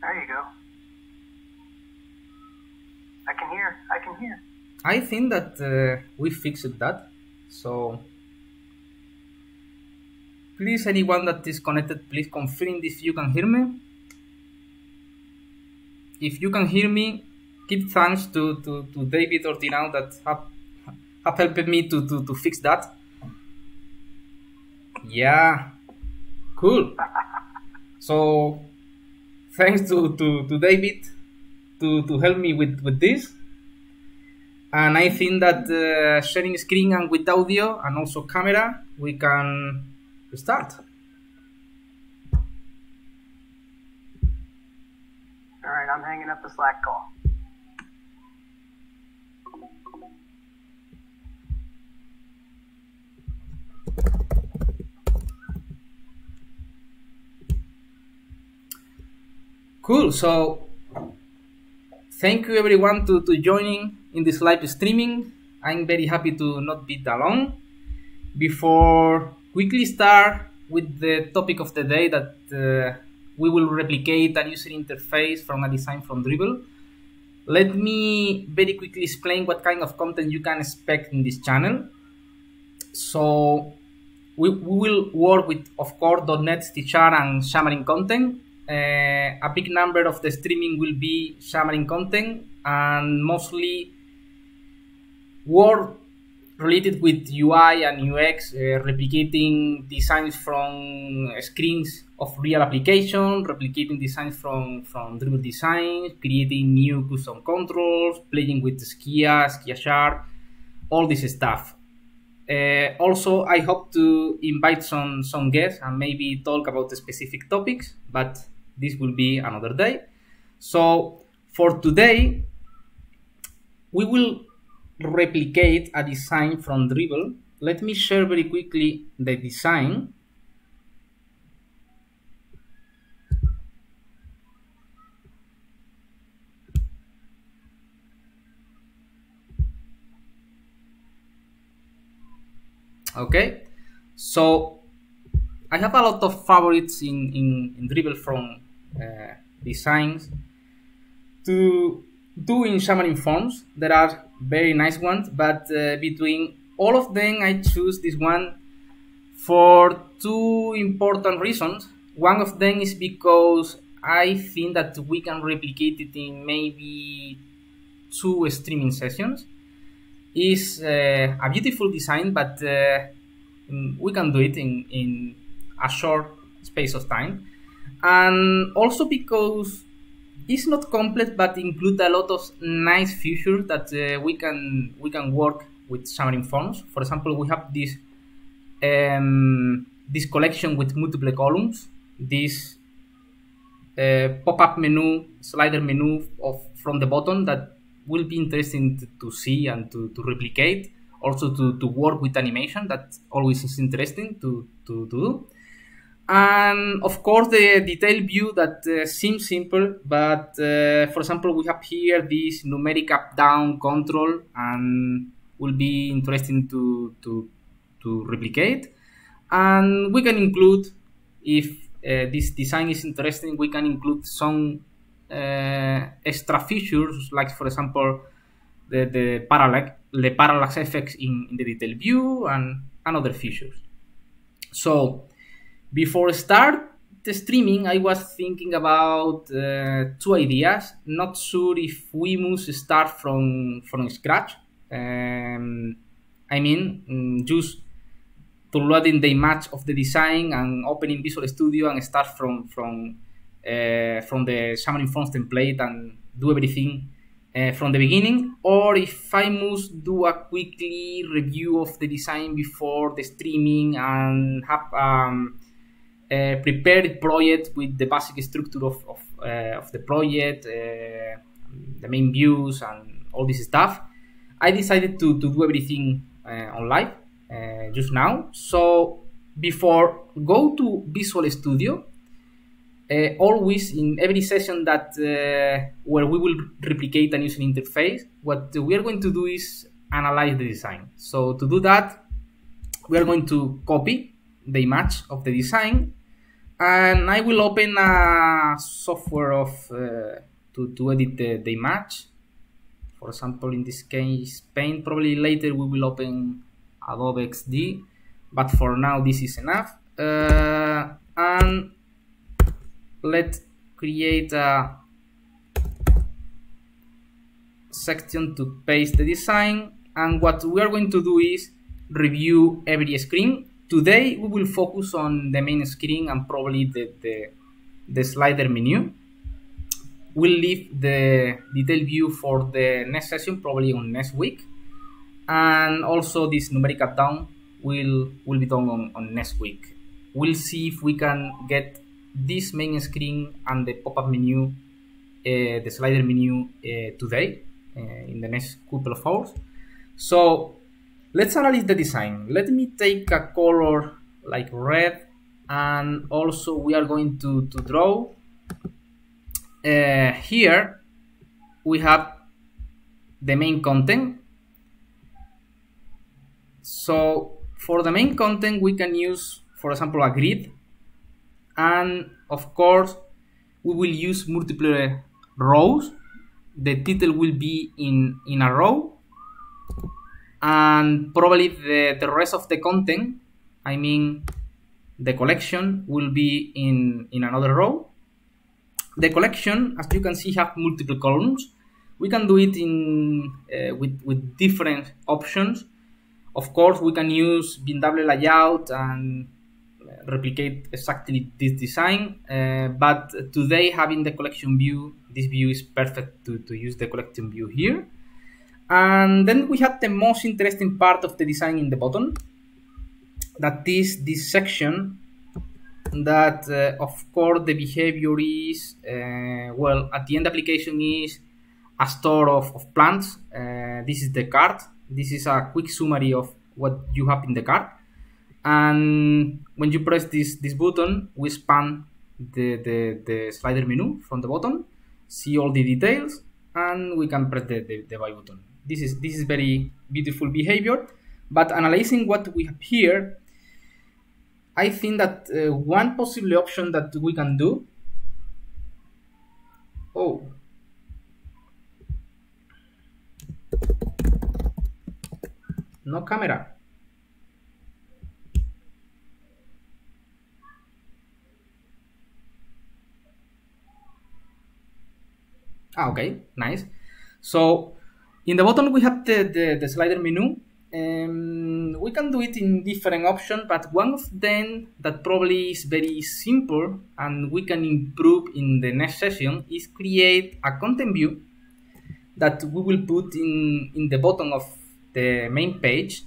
There you go. I can hear. I can hear. I think that uh, we fixed that. So please, anyone that is connected, please confirm if you can hear me. If you can hear me, give thanks to, to, to David or Dinao that have, have helped me to, to, to fix that. Yeah, cool. So thanks to, to, to David to, to help me with, with this. And I think that uh, sharing screen and with audio and also camera, we can start. All right, I'm hanging up the Slack call. Cool. So thank you everyone to, to joining in this live streaming. I'm very happy to not be alone. Before quickly start with the topic of the day that uh, we will replicate a user interface from a design from Dribbble. Let me very quickly explain what kind of content you can expect in this channel. So we, we will work with, of course, .NET, Stitchar, and Xamarin content. Uh, a big number of the streaming will be Xamarin content and mostly work related with UI and UX, uh, replicating designs from screens of real application, replicating designs from, from Dribbble design, creating new custom controls, playing with Skia, Skia Sharp, all this stuff. Uh, also, I hope to invite some, some guests and maybe talk about specific topics, but this will be another day. So for today, we will replicate a design from Dribbble. Let me share very quickly the design. Okay, so I have a lot of favorites in, in, in Dribbble from designs to do in Xamarin Forms. There are very nice ones, but uh, between all of them, I choose this one for two important reasons. One of them is because I think that we can replicate it in maybe two streaming sessions. It's uh, a beautiful design, but uh, we can do it in, in a short space of time. And also because it's not complete but include a lot of nice features that uh, we can we can work with Xamarin Forms. For example, we have this um, this collection with multiple columns, this uh, pop-up menu, slider menu of from the bottom that will be interesting to, to see and to, to replicate. Also to, to work with animation that always is interesting to, to, to do and of course the detail view that uh, seems simple but uh, for example we have here this numeric up down control and will be interesting to to to replicate. And we can include if uh, this design is interesting we can include some uh, extra features like for example the the parallax the parallax effects in, in the detail view and, and other features. So before start the streaming, I was thinking about uh, two ideas. Not sure if we must start from from scratch. Um, I mean, mm, just downloading the image of the design and opening Visual Studio and start from from uh, from the Xamarin Forms template and do everything uh, from the beginning, or if I must do a quickly review of the design before the streaming and have um, uh, prepare the project with the basic structure of, of, uh, of the project, uh, the main views, and all this stuff. I decided to, to do everything on live just now. So before go to Visual Studio, uh, always in every session that uh, where we will replicate a user interface, what we are going to do is analyze the design. So to do that, we are going to copy the image of the design and I will open a software of uh, to, to edit the, the image. For example, in this case, Paint. Probably later we will open Adobe XD, but for now this is enough. Uh, and let's create a section to paste the design. And what we are going to do is review every screen. Today we will focus on the main screen and probably the, the, the slider menu. We'll leave the detailed view for the next session, probably on next week. And also this numeric down will, will be done on, on next week. We'll see if we can get this main screen and the pop-up menu, uh, the slider menu uh, today uh, in the next couple of hours. So let's analyze the design. Let me take a color like red and also we are going to, to draw. Uh, here we have the main content. So for the main content we can use for example a grid and of course we will use multiple rows. The title will be in, in a row and probably the, the rest of the content i mean the collection will be in in another row. The collection as you can see have multiple columns. We can do it in uh, with with different options. Of course we can use bw layout and replicate exactly this design uh, but today having the collection view this view is perfect to, to use the collection view here and then we have the most interesting part of the design in the bottom, that is this section that uh, of course the behavior is, uh, well, at the end application is a store of, of plants. Uh, this is the card. This is a quick summary of what you have in the card. And when you press this, this button, we span the, the, the slider menu from the bottom, see all the details, and we can press the, the, the buy button. This is this is very beautiful behavior. But analyzing what we have here, I think that uh, one possible option that we can do. Oh. No camera. Ah, okay, nice. So in the bottom, we have the, the, the slider menu. Um, we can do it in different options, but one of them that probably is very simple and we can improve in the next session is create a content view that we will put in, in the bottom of the main page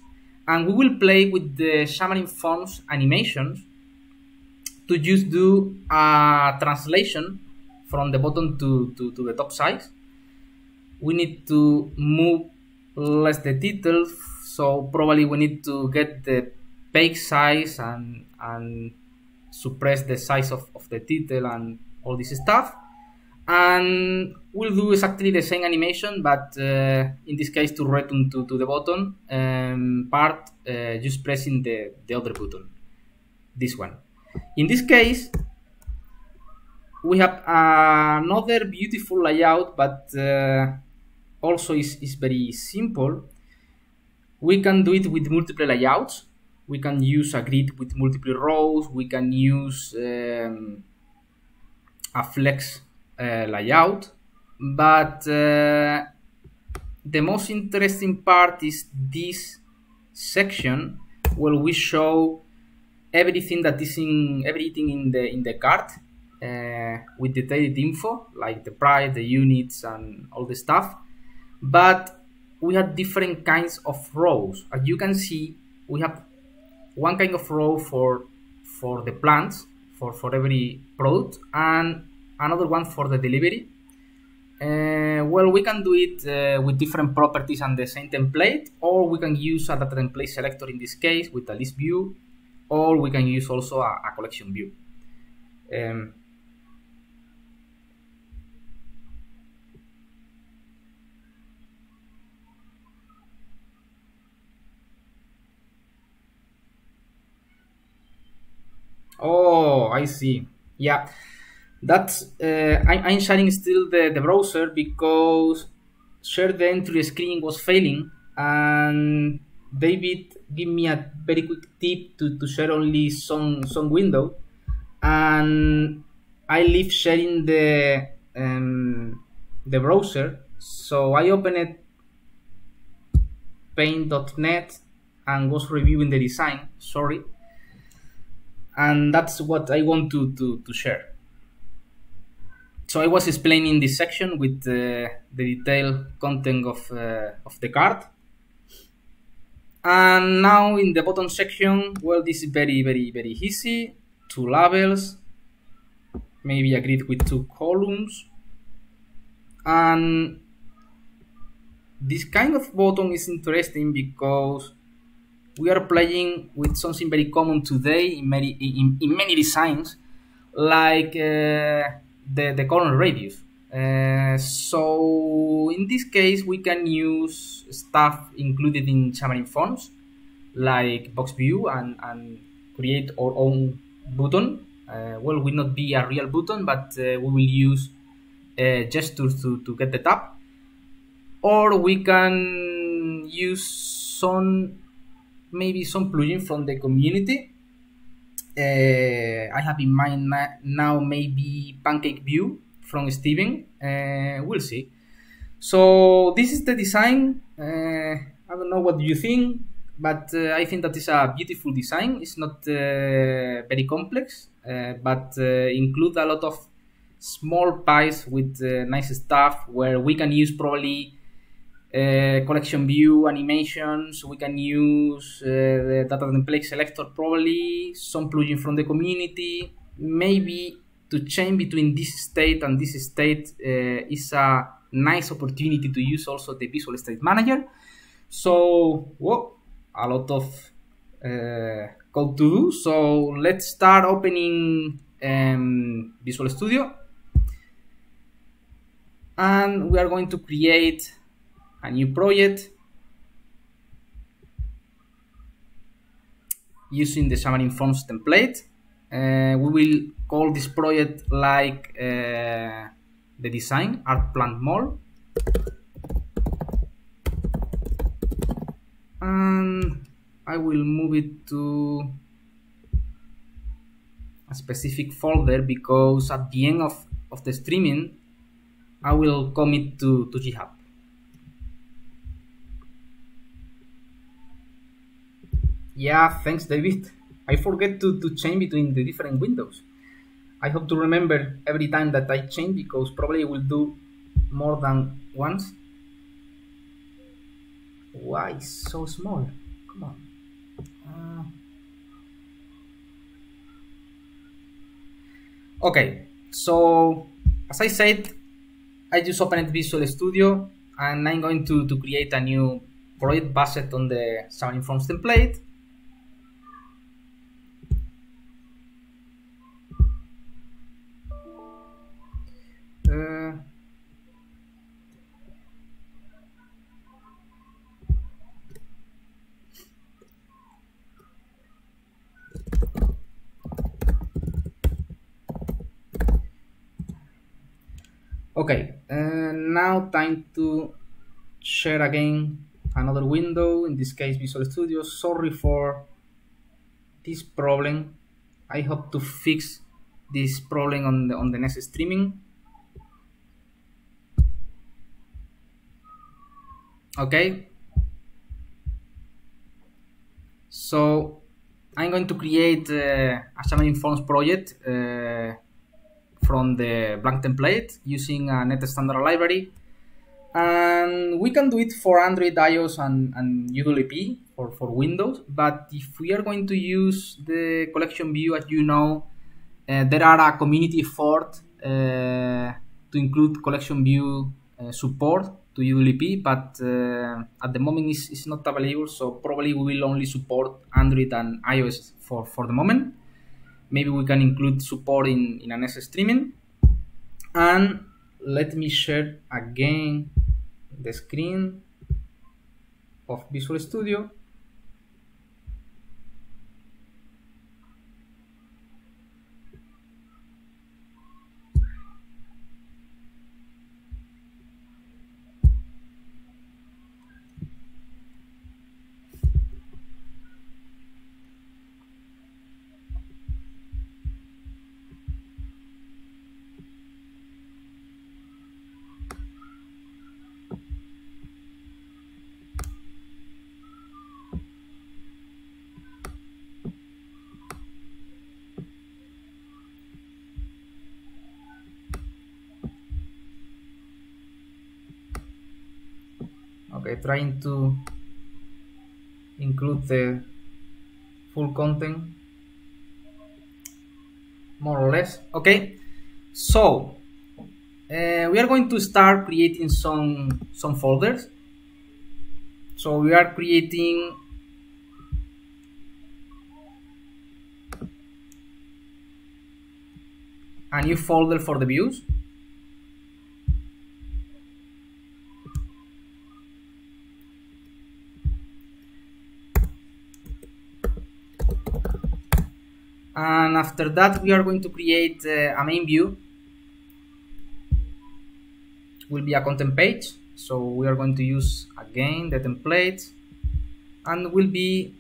and we will play with the Xamarin Forms animations to just do a translation from the bottom to, to, to the top side we need to move less the details so probably we need to get the page size and and suppress the size of, of the title and all this stuff. And we'll do exactly the same animation but uh, in this case to return to, to the button um, part uh, just pressing the, the other button. This one. In this case we have another beautiful layout but uh, also is, is very simple. We can do it with multiple layouts. We can use a grid with multiple rows. We can use um, a flex uh, layout. But uh, the most interesting part is this section where we show everything that is in everything in the in the card uh, with detailed info like the price, the units, and all the stuff but we have different kinds of rows. As you can see, we have one kind of row for for the plants for for every product and another one for the delivery. Uh, well, we can do it uh, with different properties and the same template, or we can use a data template selector in this case with a list view, or we can use also a, a collection view. Um, Oh, I see. Yeah, that's uh, I, I'm sharing still the, the browser because share the entry screen was failing and David gave me a very quick tip to, to share only some some window. And I leave sharing the um, the browser. So I open it paint.net and was reviewing the design. Sorry and that's what I want to, to, to share. So I was explaining this section with uh, the detailed content of, uh, of the card. And now in the bottom section well this is very very very easy. Two labels maybe a grid with two columns. And this kind of button is interesting because we are playing with something very common today in many in, in many designs like uh, the, the corner radius. Uh, so in this case we can use stuff included in Xamarin Forms like box view and, and create our own button. Uh, well will not be a real button but uh, we will use uh, gestures to, to get the tab. Or we can use some maybe some plugin from the community. Uh, I have in mind now maybe pancake view from Steven. Uh, we'll see. So this is the design. Uh, I don't know what you think but uh, I think that is a beautiful design. It's not uh, very complex uh, but include a lot of small pies with nice stuff where we can use probably uh, collection view animations. We can use uh, the data template selector probably, some plugin from the community. Maybe to change between this state and this state uh, is a nice opportunity to use also the Visual State Manager. So, well, a lot of code to do. So let's start opening um, Visual Studio. And we are going to create a new project using the Xamarin Forms template. Uh, we will call this project like uh, the design art plant mall and I will move it to a specific folder because at the end of, of the streaming I will commit to, to GitHub. Yeah, thanks, David. I forget to, to change between the different windows. I hope to remember every time that I change because probably I will do more than once. Why so small? Come on. Uh... Okay, so as I said, I just opened Visual Studio and I'm going to, to create a new project based on the Xamarin Forms template. Okay now time to share again another window in this case Visual Studio. Sorry for this problem. I hope to fix this problem on the on the next streaming. Okay. So I'm going to create uh, a Xamarin Forms project uh, from the blank template using a net standard library. And we can do it for Android, iOS and, and UWP for, for Windows. But if we are going to use the collection view as you know uh, there are a community effort uh, to include collection view uh, support to UWP, but uh, at the moment it's, it's not available, so probably we will only support Android and iOS for, for the moment. Maybe we can include support in, in an S streaming. And let me share again the screen of Visual Studio. okay trying to include the full content. More or less. Okay. So uh, we are going to start creating some some folders. So we are creating a new folder for the views after that we are going to create uh, a main view. Will be a content page. So we are going to use again the template. And will be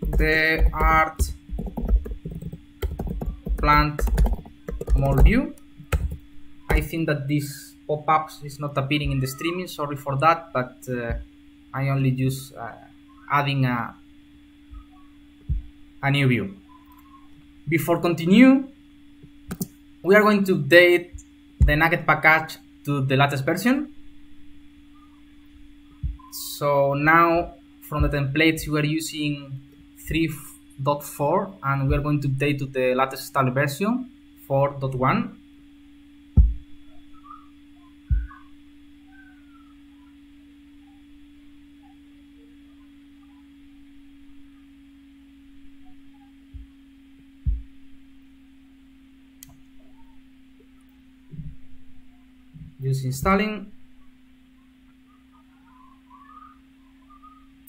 the art plant mall view. I think that this pop-ups is not appearing in the streaming. Sorry for that but uh, I only use uh, adding a a new view. Before continue, we are going to update the NuGet package to the latest version. So now from the templates we are using 3.4 and we are going to update to the latest style version 4.1 just installing.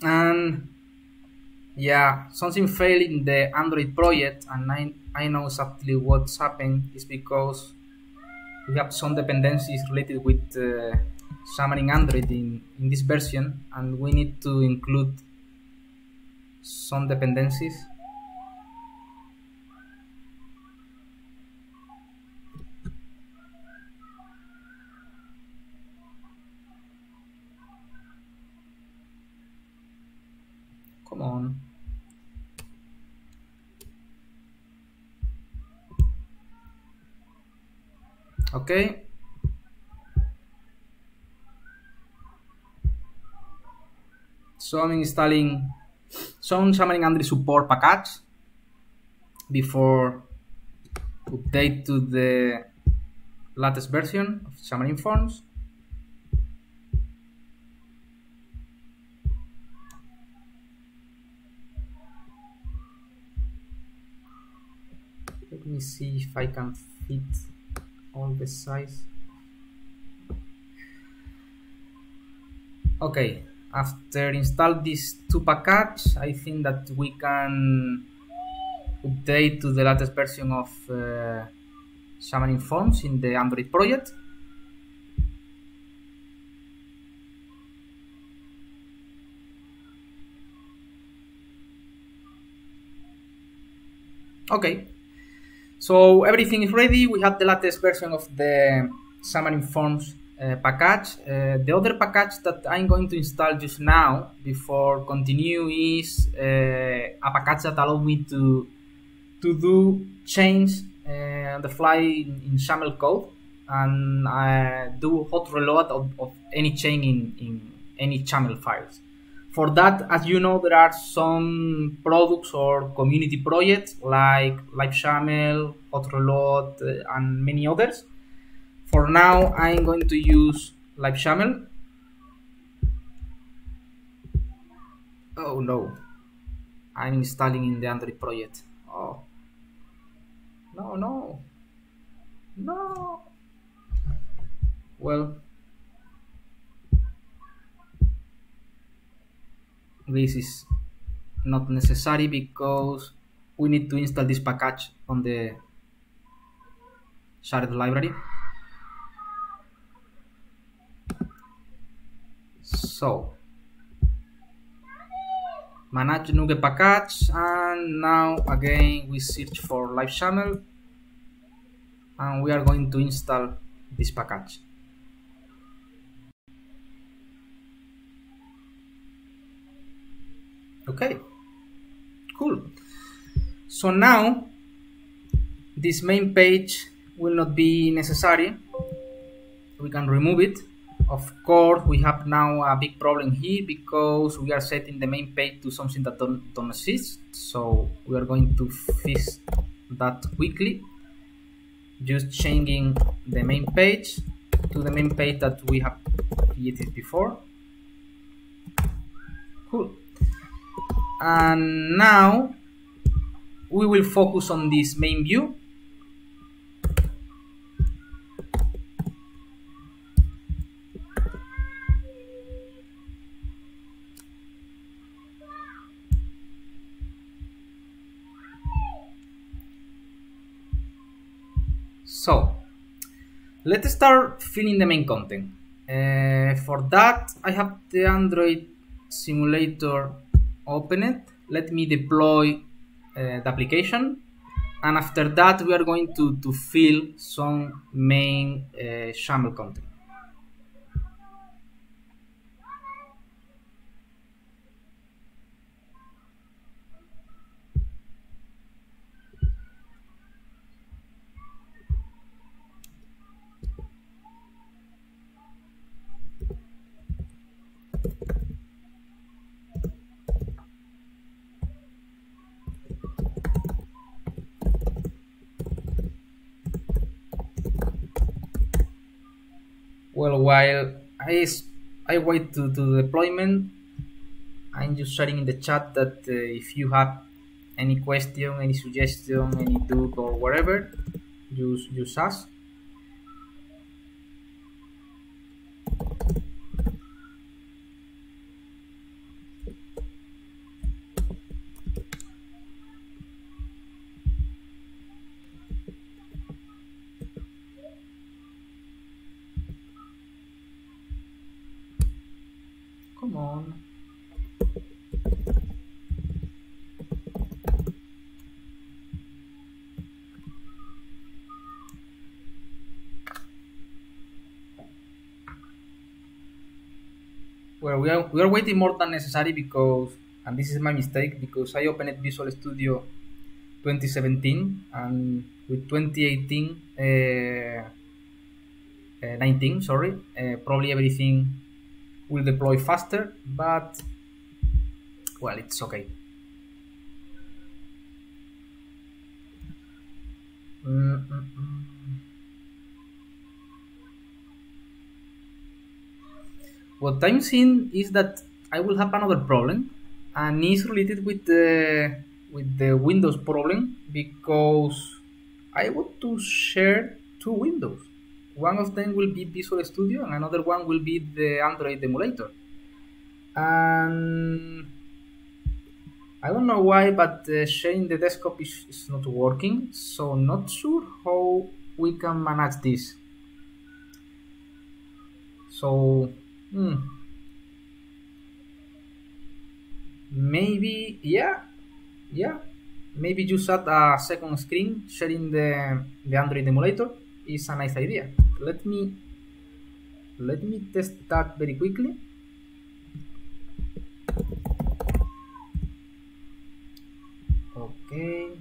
And yeah something failed in the android project and I, I know exactly what's happened is because we have some dependencies related with uh, Xamarin Android in, in this version and we need to include some dependencies Come on. Okay. So I'm installing some Xamarin Android support package before update to the latest version of Xamarin Forms. let me see if I can fit all the size. Okay after install these two packages I think that we can update to the latest version of uh, Xamarin Forms in the Android project. Okay so everything is ready. We have the latest version of the Xamarin Forms uh, package. Uh, the other package that I'm going to install just now before continue is uh, a package that allows me to to do change uh, the fly in, in code and uh, do hot reload of, of any chain in, in any XAML files. For that, as you know, there are some products or community projects like LiveXAML, Hot Reload, uh, and many others. For now, I'm going to use LiveXAML. Oh no, I'm installing in the Android project. Oh, no, no, no. Well, this is not necessary because we need to install this package on the shared library. So manage NuGet package and now again we search for LiveXAML and we are going to install this package okay cool so now this main page will not be necessary we can remove it of course, we have now a big problem here because we are setting the main page to something that don't, don't exist. So we are going to fix that quickly. Just changing the main page to the main page that we have created before. Cool. And now we will focus on this main view So, let's start filling the main content. Uh, for that, I have the Android simulator opened. Let me deploy uh, the application. And after that, we are going to, to fill some main uh, XAML content. Well, while I, I wait to, to deployment, I'm just sharing in the chat that uh, if you have any question, any suggestion, any doubt or whatever, just, just ask. Come on. Well, we are, we are waiting more than necessary because, and this is my mistake, because I opened Visual Studio 2017 and with 2018, uh, uh, 19, sorry, uh, probably everything will deploy faster, but well, it's okay. Mm -mm -mm. What I'm seeing is that I will have another problem, and it's related with the with the Windows problem because I want to share two windows one of them will be Visual Studio and another one will be the Android emulator. And I don't know why, but uh, sharing the desktop is, is not working, so not sure how we can manage this. So, hmm. maybe, yeah, yeah, maybe just add a second screen sharing the, the Android emulator. Is a nice idea. Let me let me test that very quickly. Okay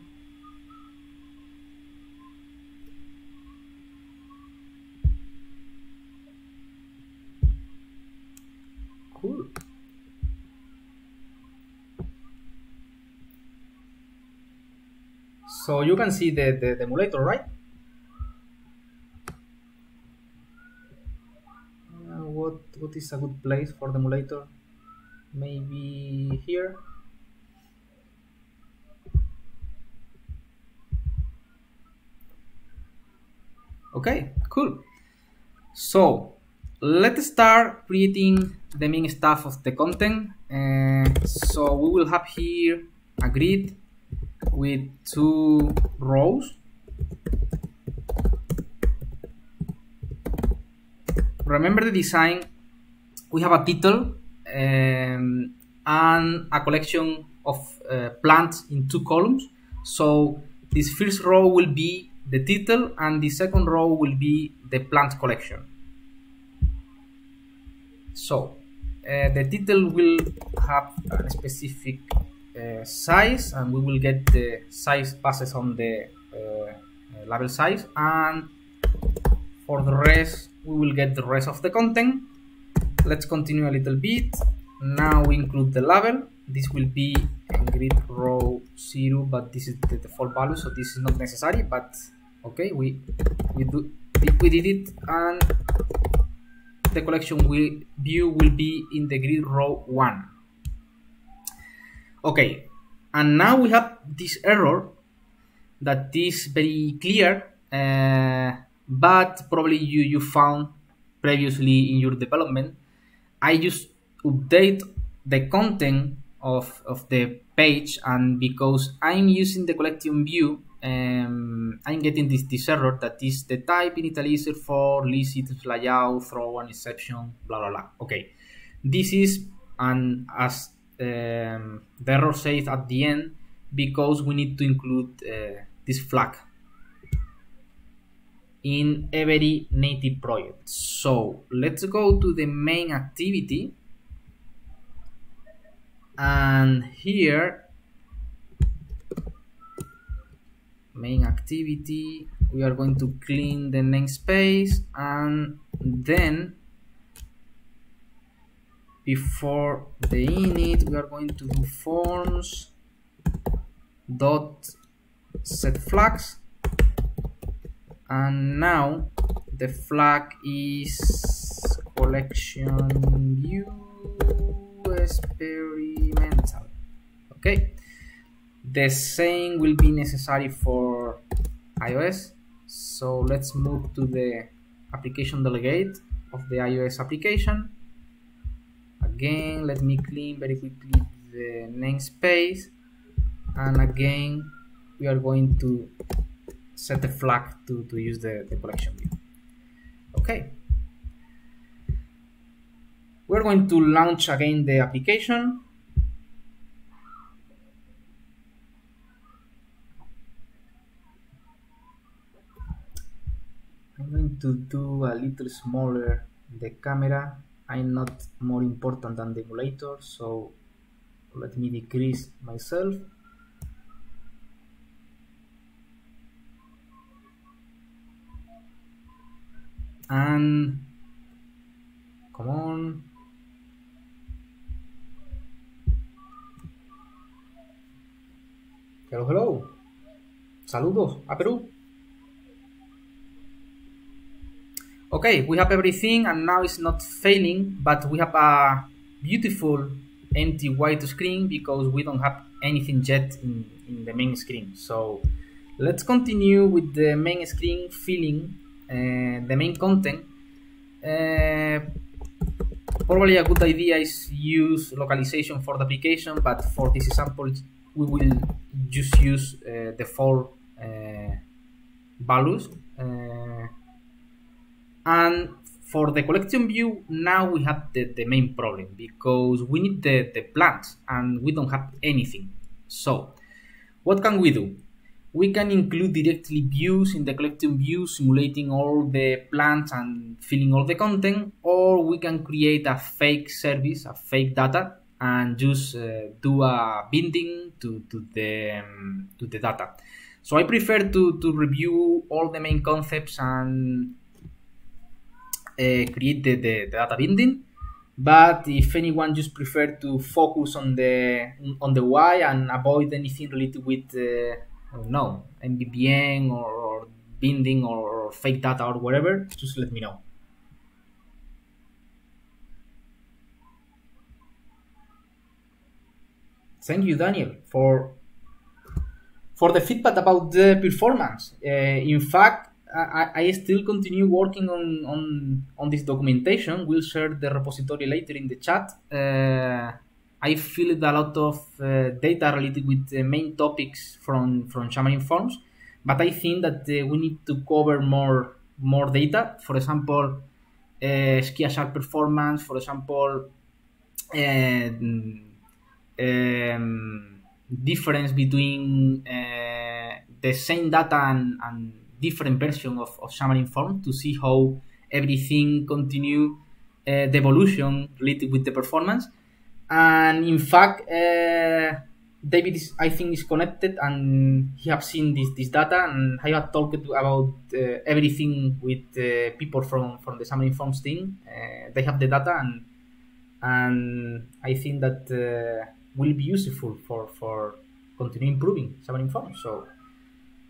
cool. So you can see the, the, the emulator right? Uh, what what is a good place for the emulator? Maybe here? Okay cool. So let's start creating the main stuff of the content. Uh, so we will have here a grid with two rows. Remember the design. We have a title um, and a collection of uh, plants in two columns. So this first row will be the title and the second row will be the plant collection so uh, the title will have a specific uh, size and we will get the size passes on the uh, label size and for the rest we will get the rest of the content let's continue a little bit. Now we include the label. This will be grid row zero, but this is the default value, so this is not necessary. But okay, we we do we did it, and the collection view will be in the grid row one. Okay, and now we have this error that is very clear, uh, but probably you you found previously in your development. I just update the content of, of the page and because I'm using the collection view um, I'm getting this, this error that is the type initializer for items layout throw an exception blah blah blah. Okay. This is and as um, the error says at the end because we need to include uh, this flag in every native project. So let's go to the main activity. And here main activity we are going to clean the namespace and then before the init we are going to do forms dot set flags and now the flag is collection view experimental. Okay the same will be necessary for iOS. So let's move to the application delegate of the iOS application. Again let me clean very quickly the namespace. And again we are going to set the flag to, to use the, the collection view. Okay. We're going to launch again the application I'm going to do a little smaller the camera I'm not more important than the emulator so let me decrease myself. And come on. Hello hello. Saludos a Perú okay we have everything and now it's not failing but we have a beautiful empty white screen because we don't have anything yet in, in the main screen. So let's continue with the main screen filling uh, the main content. Uh, probably a good idea is use localization for the application but for this example we will just use uh, default uh, values uh, and for the collection view now we have the, the main problem because we need the, the plants and we don't have anything. So what can we do? We can include directly views in the collection view simulating all the plants and filling all the content or we can create a fake service a fake data and just uh, do a binding to, to the um, to the data. So i prefer to, to review all the main concepts and create the, the, the data binding but if anyone just prefer to focus on the on the why and avoid anything related with uh, no MVVM or, or binding or, or fake data or whatever just let me know. Thank you daniel for for the feedback about the performance. Uh, in fact I, I still continue working on, on on this documentation we'll share the repository later in the chat uh, I filled a lot of uh, data related with the main topics from from Xamarin Forms, but I think that uh, we need to cover more more data. For example, uh, Shark performance. For example, uh, um, difference between uh, the same data and, and different version of, of Xamarin Form to see how everything continue uh, the evolution related with the performance. And in fact uh, david is, i think is connected and he have seen this, this data. And i have talked about uh, everything with uh, people from from the Xamarin Forms team. Uh, they have the data and and I think that uh, will be useful for for continue improving Xamarin Forms. So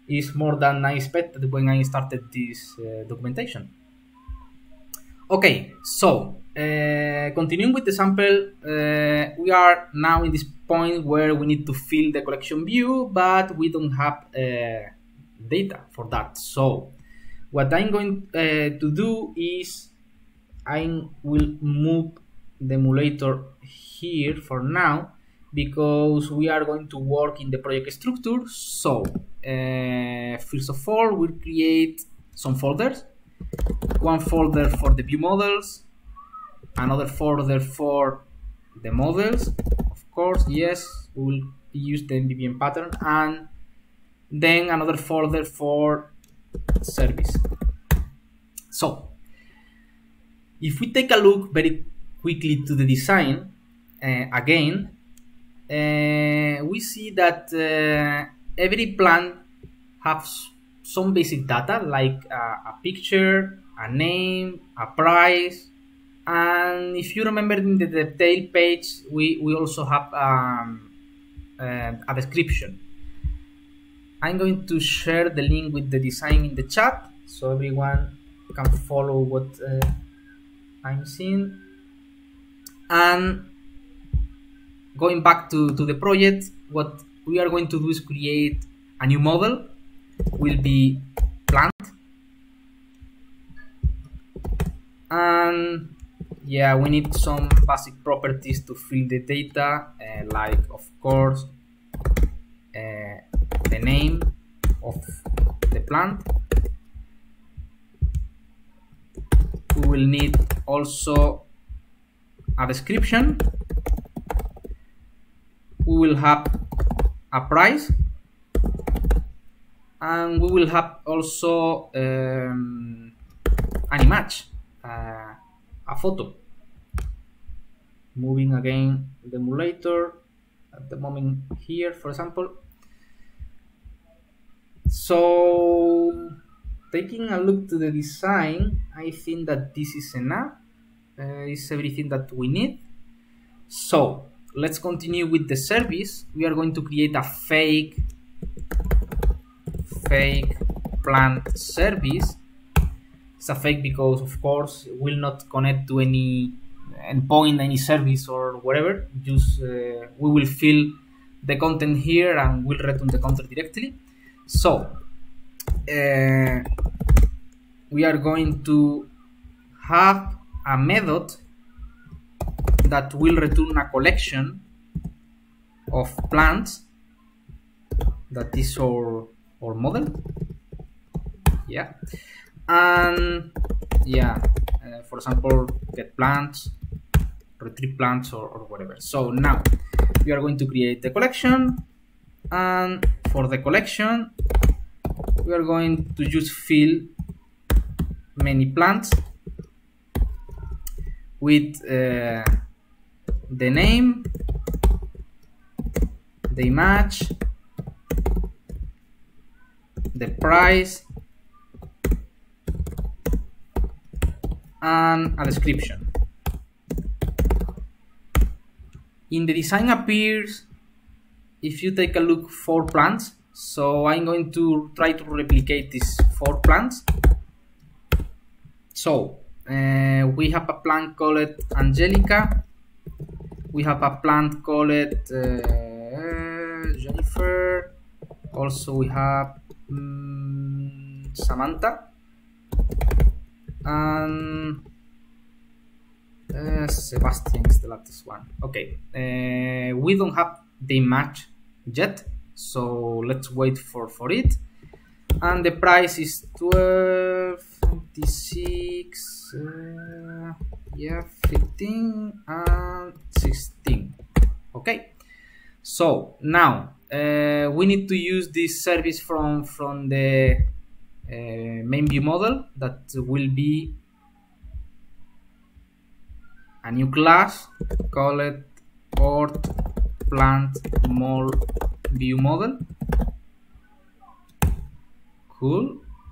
it's more than I expected when I started this uh, documentation. Okay, so uh, continuing with the sample, uh, we are now in this point where we need to fill the collection view, but we don't have uh, data for that. So what I'm going uh, to do is I will move the emulator here for now because we are going to work in the project structure. So uh, first of all, we'll create some folders. One folder for the view models, another folder for the models. Of course, yes, we'll use the MVVM pattern, and then another folder for service. So, if we take a look very quickly to the design, uh, again, we see that uh, every plant has some basic data like uh, a picture, a name, a price, and if you remember in the detail page, we, we also have um, uh, a description. I'm going to share the link with the design in the chat so everyone can follow what uh, I'm seeing. And going back to, to the project, what we are going to do is create a new model will be plant and yeah we need some basic properties to fill the data uh, like of course uh, the name of the plant. We will need also a description we will have a price and we will have also um, an image uh, a photo. Moving again the emulator at the moment here for example. So taking a look to the design I think that this is enough. Uh, is everything that we need. So let's continue with the service. We are going to create a fake fake plant service. It's a fake because of course it will not connect to any endpoint any service or whatever. Just uh, we will fill the content here and we'll return the content directly. So uh, we are going to have a method that will return a collection of plants that is our or model. Yeah. And yeah uh, for example get plants retrieve plants or, or whatever. So now we are going to create the collection. And for the collection we are going to just fill many plants with uh, the name the image the price and a description. In the design appears if you take a look four plants. So I'm going to try to replicate these four plants. So uh, we have a plant called Angelica we have a plant called uh, Jennifer. Also we have um, Samantha. And uh, Sebastian is the latest one. Okay uh, we don't have the match yet so let's wait for for it and the price is 12 26 uh, yeah 15 and 16 okay? So now uh, we need to use this service from from the uh, main view model that will be a new class called port plant mall view model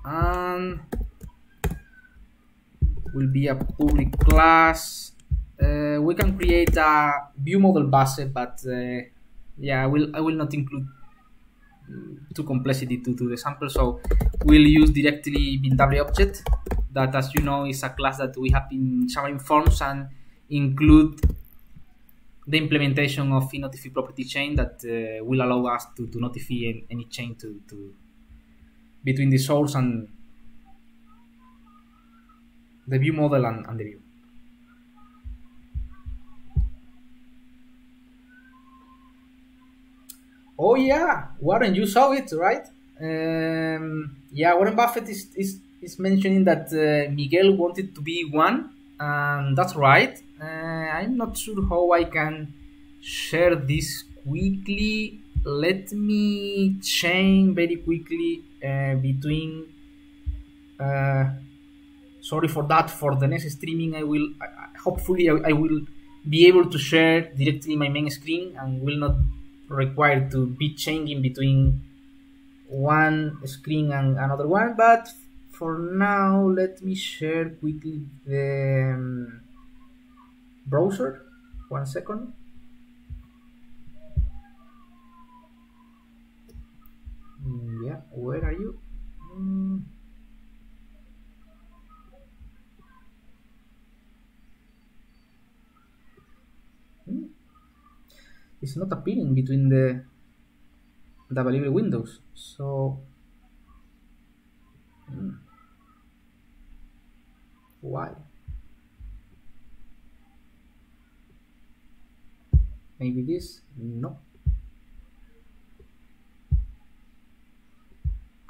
and will be a public class uh, we can create a view model base, but uh, yeah, I will I will not include too complexity to, to the sample. So we'll use directly BindableObject that, as you know, is a class that we have in Xamarin Forms and include the implementation of notify property chain that uh, will allow us to, to notify any, any chain to, to between the source and the view model and, and the view. Oh yeah, Warren, you saw it, right? Um, yeah, Warren Buffett is, is, is mentioning that uh, Miguel wanted to be one, and that's right. Uh, I'm not sure how I can share this quickly. Let me change very quickly uh, between. Uh, sorry for that. For the next streaming, I will. hopefully, I, I will be able to share directly my main screen and will not required to be changing between one screen and another one but for now let me share quickly the um, browser one second mm, yeah. Where are you? Mm. Hmm. It's not appearing between the the windows so hmm. why? Maybe this? No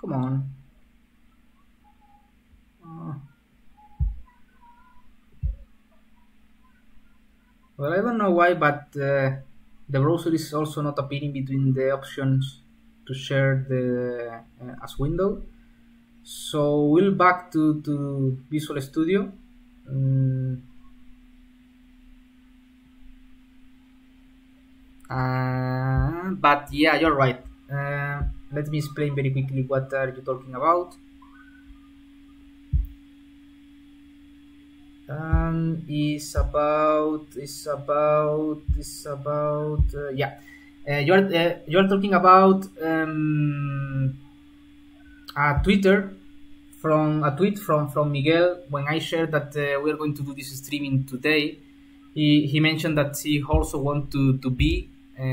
come on. Uh. well I don't know why but uh, the browser is also not appearing between the options to share the uh, as window. So we'll back to, to Visual Studio. Um, uh, but yeah you're right. Uh, let me explain very quickly what are you talking about um, is about is about is about uh, yeah uh, you're uh, you're talking about um, a Twitter from a tweet from from Miguel when I shared that uh, we are going to do this streaming today. He, he mentioned that he also want to to be uh,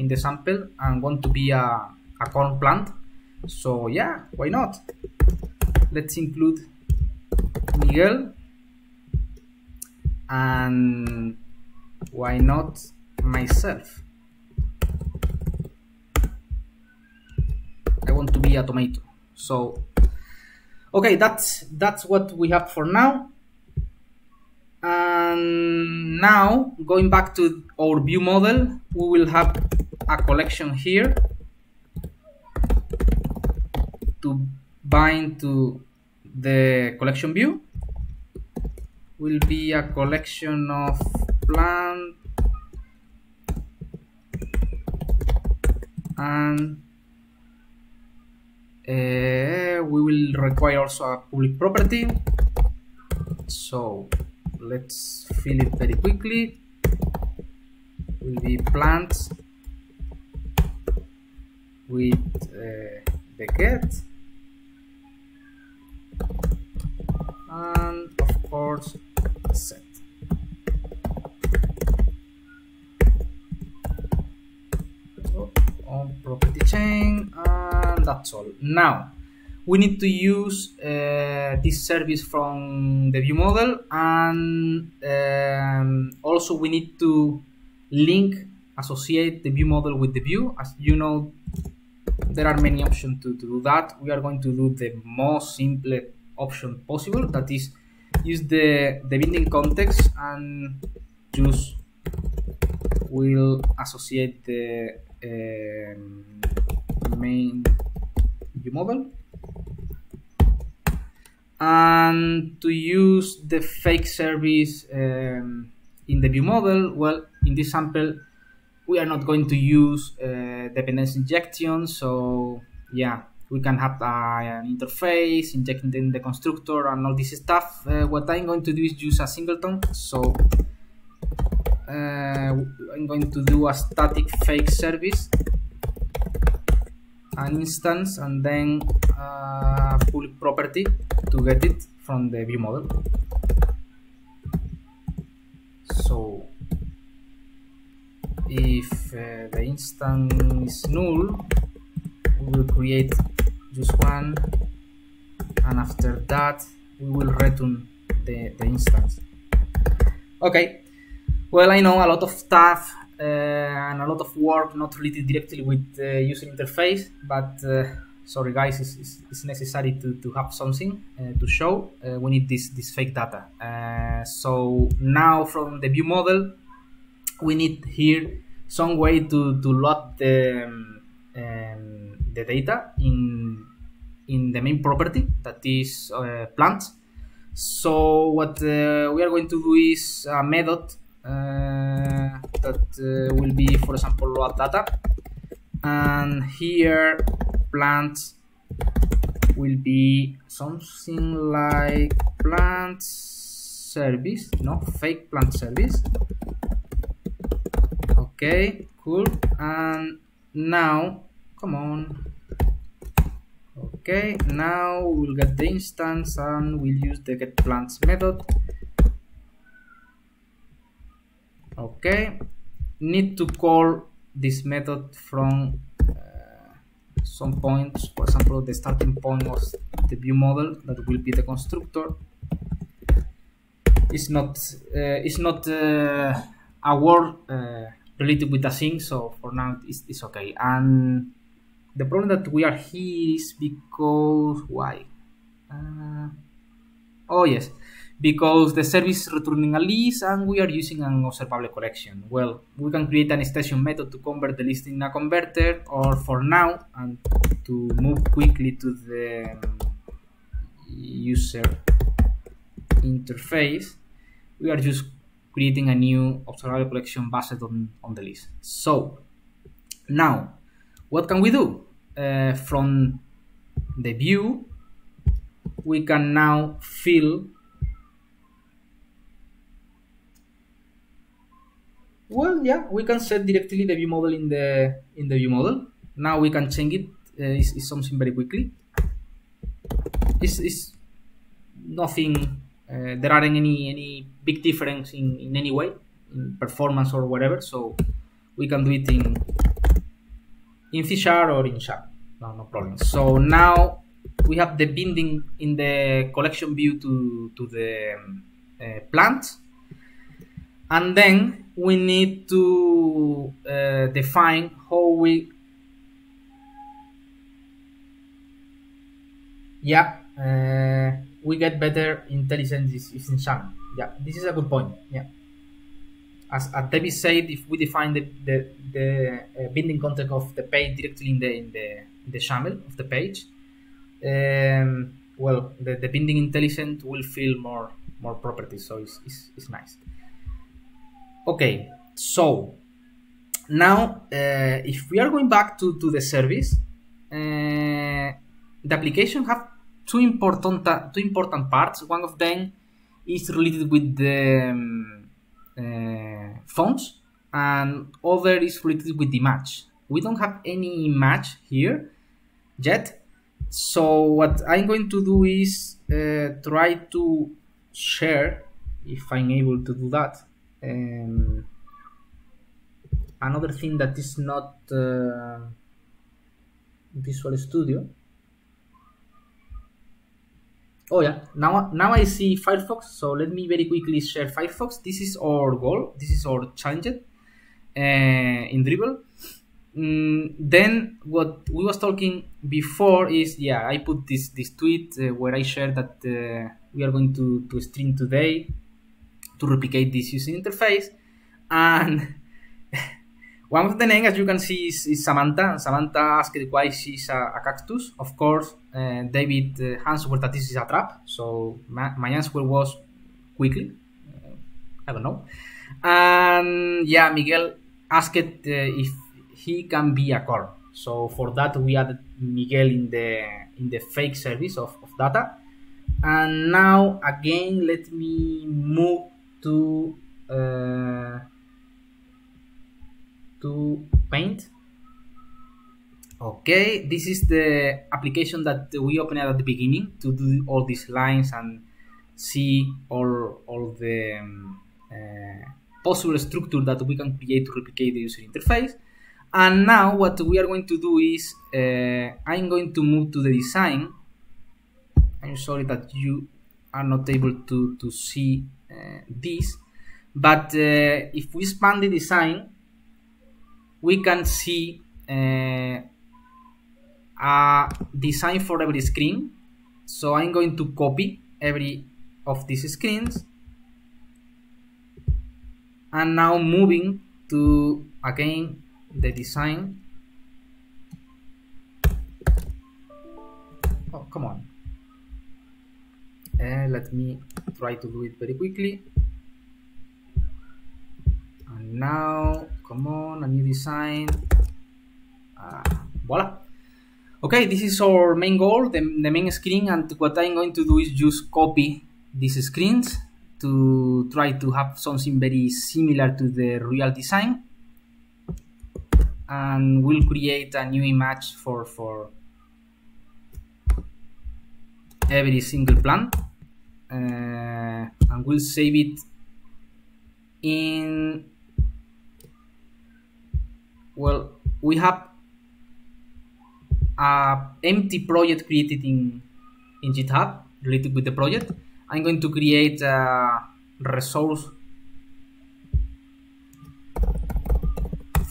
in the sample and want to be a, corn plant. So yeah, why not? Let's include Miguel and why not myself? I want to be a tomato. So, okay, that's that's what we have for now. And now, going back to our view model, we will have a collection here to bind to the collection view will be a collection of plant and uh, we will require also a public property. So let's fill it very quickly. Will be plants with uh, the get and of course set. On property chain, and that's all. Now, we need to use uh, this service from the view model, and um, also we need to link, associate the view model with the view. As you know, there are many options to, do that. We are going to do the most simple option possible, that is use the, the binding context and just will associate the um, main view model and to use the fake service um, in the view model well in this sample we are not going to use uh, dependency injection so yeah we can have uh, an interface, injecting in the constructor and all this stuff. Uh, what I'm going to do is use a singleton. So uh, I'm going to do a static fake service, an instance, and then a public property to get it from the view model. So if uh, the instance is null, we will create just one, and after that we will return the, the instance. Okay, well, I know a lot of stuff uh, and a lot of work not related directly with the user interface, but uh, sorry guys, it's, it's, it's, necessary to, to have something uh, to show. Uh, we need this, this fake data. Uh, so now from the view model, we need here some way to, to load the, um, um, the data in, in the main property that is uh, plants so what uh, we are going to do is a method uh, that uh, will be, for example, load data, and here plant will be something like plant service, no fake plant service. Okay, cool. And now, come on, okay now we'll get the instance and we'll use the get plants method. Okay need to call this method from uh, some points. For example the starting point of the view model that will be the constructor. It's not uh, it's not uh, a word uh, related with the thing so for now it's, it's okay. And the problem that we are here is because why? Uh, oh yes. Because the service is returning a list and we are using an observable collection well we can create an extension method to convert the list in a converter or for now and to move quickly to the user interface. We are just creating a new observable collection based on, on the list. So now what can we do? Uh, from the view, we can now fill well yeah we can set directly the view model in the in the view model. Now we can change it uh, it's, it's something very quickly. It's, it's nothing uh, there aren't any any big difference in in any way in performance or whatever so we can do it in in C sharp or in sharp. No, no problem. So now we have the binding in the collection view to, to the um, uh, plant. And then we need to uh, define how we yeah uh, we get better IntelliSense is in XAML. Yeah, this is a good point. Yeah as, as David said, if we define the the, the uh, binding context of the page directly in the in the in the XAML of the page, um, well, the, the binding intelligent will feel more more properties, so it's, it's, it's nice. Okay, so now uh, if we are going back to, to the service, uh, the application have two important two important parts. One of them is related with the um, uh, fonts and other is related with the match. We don't have any match here yet. So what I'm going to do is uh, try to share, if I'm able to do that, um, another thing that is not uh, Visual Studio oh yeah. Now now i see firefox so let me very quickly share firefox. This is our goal. This is our challenge uh, in Dribbble mm, then what we was talking before is yeah i put this this tweet uh, where i shared that uh, we are going to to stream today to replicate this user interface. And One of the names, as you can see, is, is Samantha. Samantha asked why she's a, a cactus. Of course, uh, David uh, answered that this is a trap. So my, my answer was quickly. Uh, I don't know. And yeah, Miguel asked uh, if he can be a core. So for that, we added Miguel in the in the fake service of, of data. And now again, let me move to uh, to paint. Okay, this is the application that we opened at the beginning to do all these lines and see all, all the um, uh, possible structure that we can create to replicate the user interface. And now what we are going to do is uh, I'm going to move to the design. I'm sorry that you are not able to, to see uh, this. But uh, if we expand the design, we can see uh, a design for every screen. So I'm going to copy every of these screens. And now moving to again the design. Oh come on. Uh, let me try to do it very quickly. And now come on a new design. Uh, voila. Okay this is our main goal the, the main screen and what I'm going to do is just copy these screens to try to have something very similar to the real design. And we'll create a new image for for every single plant uh, and we'll save it in well we have a empty project created in in github related with the project. I'm going to create a resource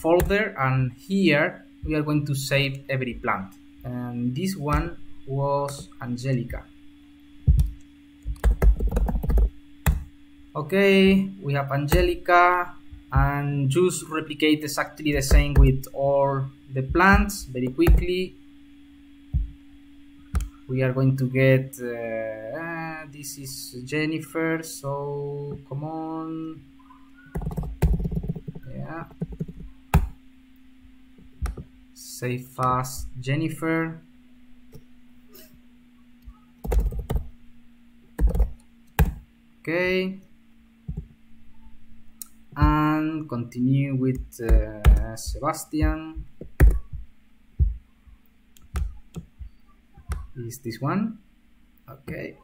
folder and here we are going to save every plant. And this one was Angelica. Okay we have Angelica and just replicate exactly the same with all the plants very quickly. We are going to get uh, this is Jennifer so come on. Yeah. Save fast Jennifer. Okay and continue with uh, Sebastian. Is this one? Okay.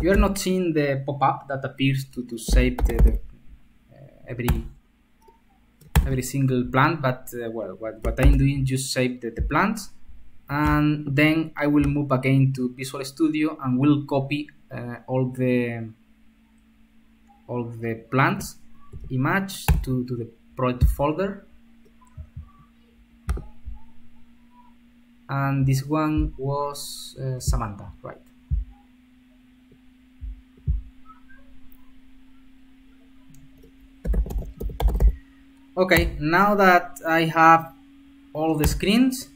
You are not seeing the pop-up that appears to, to save the, the uh, every every single plant but uh, well what, what I'm doing just save the, the plants and then I will move again to Visual Studio and will copy uh, all the all the plants image to, to the project folder and this one was uh, Samantha, right? Okay, now that I have all the screens,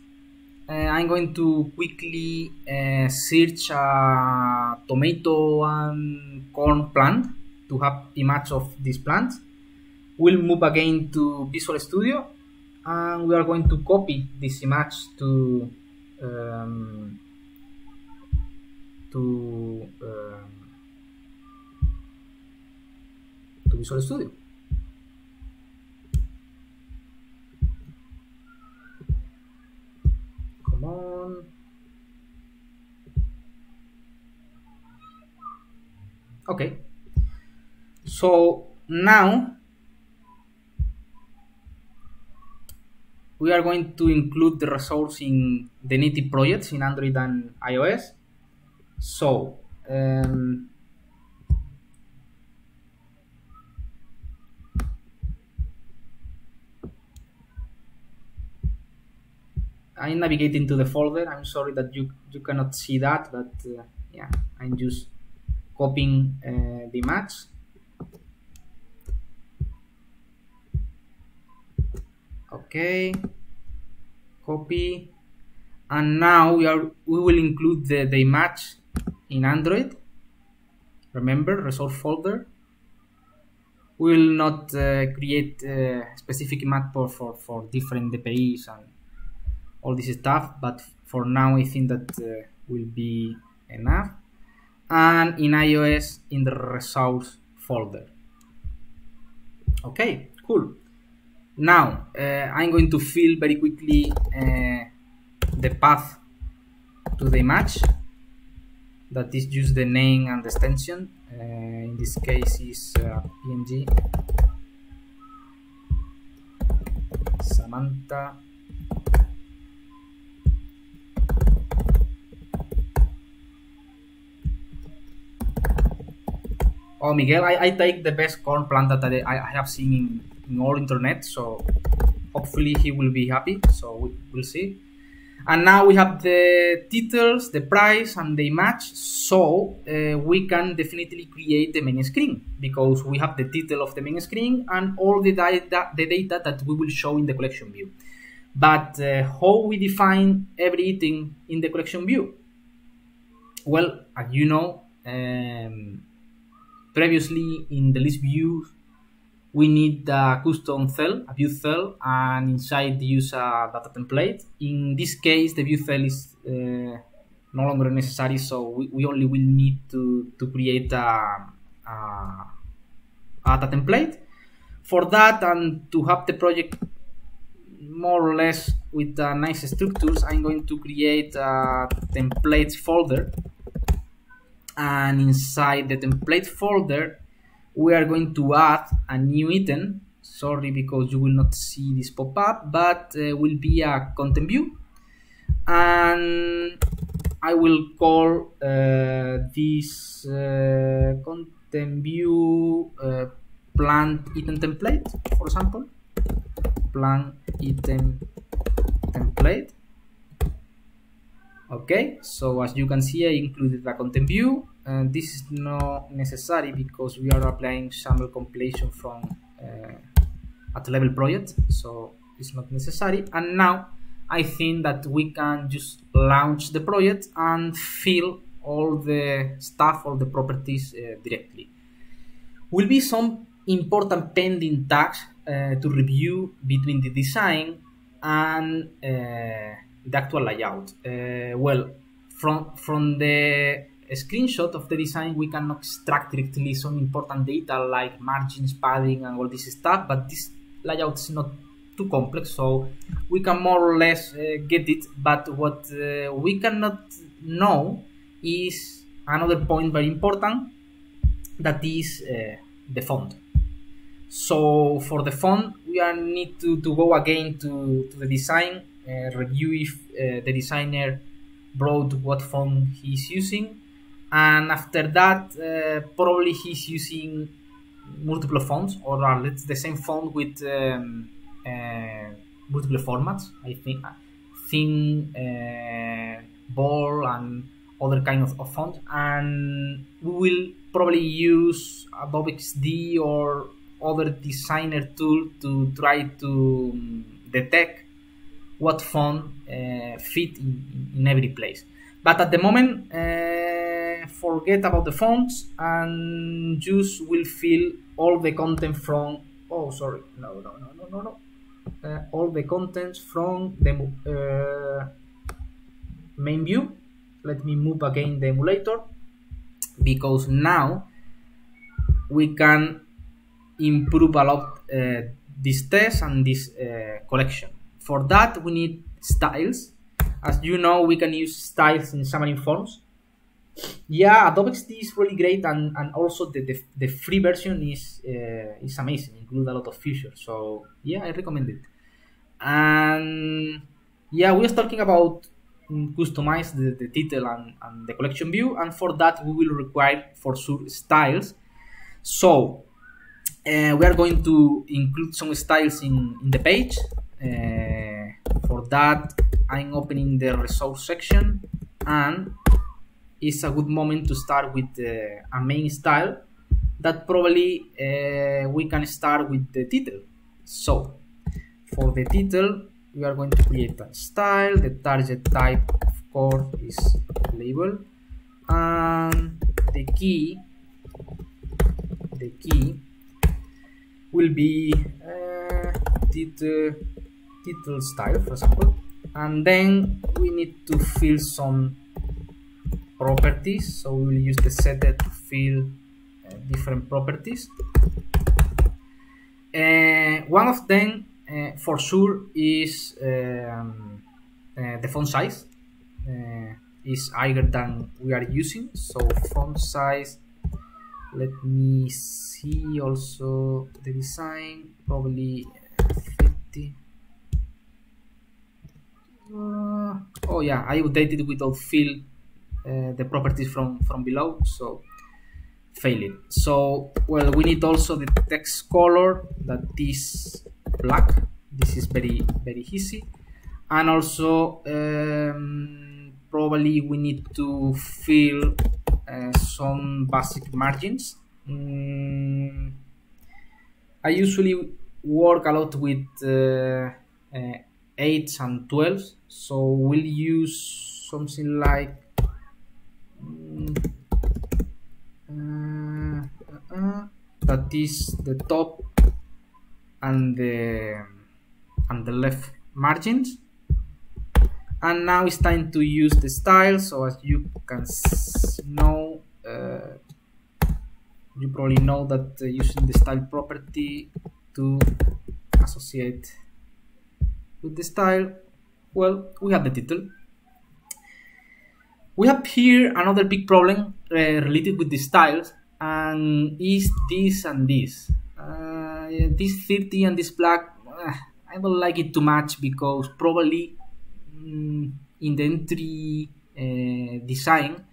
I'm going to quickly uh, search a tomato and corn plant to have image of this plant. We'll move again to Visual Studio and we are going to copy this image to um, to um, to Visual Studio. Come on. Okay. So now we are going to include the resource in the native projects in Android and iOS. So, um, I'm navigating to the folder. I'm sorry that you, you cannot see that, but uh, yeah, I'm just copying uh, the image. Okay, copy, and now we are we will include the, the image in Android. Remember, resource folder. We will not uh, create a specific image for, for, for different DPIs and all this stuff but for now I think that uh, will be enough and in iOS in the resource folder. Okay, cool. Now uh, I'm going to fill very quickly uh, the path to the image that is just the name and the extension. Uh, in this case is uh, png Samantha Oh, Miguel, I, I take the best corn plant that I, I have seen in, in all internet, so hopefully he will be happy. So we, will see. And now we have the titles, the price, and the image. So uh, we can definitely create the main screen because we have the title of the main screen and all the data, the data that we will show in the collection view. But uh, how we define everything in the collection view? Well, as you know, um, previously in the list view we need a custom cell, a view cell, and inside use a data template. In this case, the view cell is uh, no longer necessary, so we, we only will need to, to create a, a, a data template. For that, and to have the project more or less with uh, nice structures, I'm going to create a templates folder and inside the template folder we are going to add a new item. Sorry because you will not see this pop up but uh, will be a content view. And I will call uh, this uh, content view uh, plant item template for example. Plant item template okay so as you can see I included the content view. And this is not necessary because we are applying XAML compilation from uh, at level project so it's not necessary. And now I think that we can just launch the project and fill all the stuff all the properties uh, directly. Will be some important pending tags uh, to review between the design and uh, the actual layout. Uh, well, from from the screenshot of the design, we can extract directly some important data like margins, padding, and all this stuff. But this layout is not too complex, so we can more or less uh, get it. But what uh, we cannot know is another point very important, that is uh, the font. So for the font, we are need to, to go again to, to the design review if uh, the designer brought what font he's using. And after that uh, probably he's using multiple fonts or it's the same font with um, multiple formats i think thin ball and other kind of, of font and we will probably use adobe xd or other designer tool to try to um, detect what font uh, fit in, in, every place. But at the moment, uh, forget about the fonts and just will fill all the content from. Oh, sorry, no, no, no, no, no, no. Uh, all the contents from the uh, main view. Let me move again the emulator because now we can improve a lot uh, this test and this uh, collection. For that, we need styles. As you know, we can use styles in Xamarin Forms. Yeah, Adobe XD is really great, and, and also the, the, the free version is uh, is amazing. Include a lot of features. So yeah, I recommend it. And yeah, we are talking about customize the, the title and, and the collection view, and for that we will require for sure styles. So uh, we are going to include some styles in, in the page for that I'm opening the resource section and it's a good moment to start with uh, a main style that probably uh, we can start with the title. So for the title we are going to create a style. The target type of course is label. And the key the key will be uh, title title style for example and then we need to fill some properties so we will use the setter to fill uh, different properties. Uh, one of them, uh, for sure, is um, uh, the font size uh, is higher than we are using. So font size. Let me see also the design. Probably 50. Uh, oh yeah, I updated without fill uh, the properties from from below. So failing. So, well, we need also the text color that is black. This is very, very easy. And also, um, probably we need to fill uh, some basic margins. Mm, I usually work a lot with uh, uh, 8s and 12s, so we'll use something like mm, uh, uh, that is the top and the and the left margins. And now it's time to use the style so as you can know uh, you probably know that uh, using the style property to associate with the style well we have the title. We have here another big problem uh, related with the styles and is this and this. Uh, this 30 and this black uh, I don't like it too much because probably mm, in the entry uh, design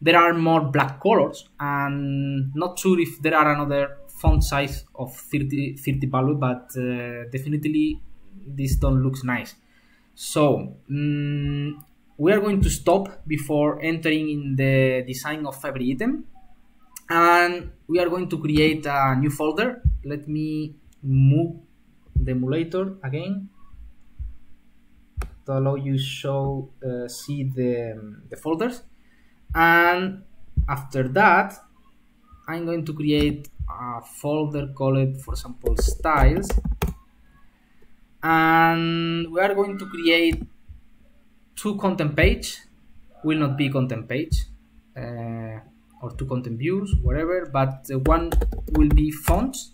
there are more black colors and not sure if there are another font size of 30, 30 value but uh, definitely this don't looks nice. So mm, we are going to stop before entering in the design of every item. And we are going to create a new folder. Let me move the emulator again. To allow you show uh, see the, um, the folders. And after that I'm going to create a folder called for example styles and we are going to create two content page. Will not be content page uh, or two content views whatever but the one will be fonts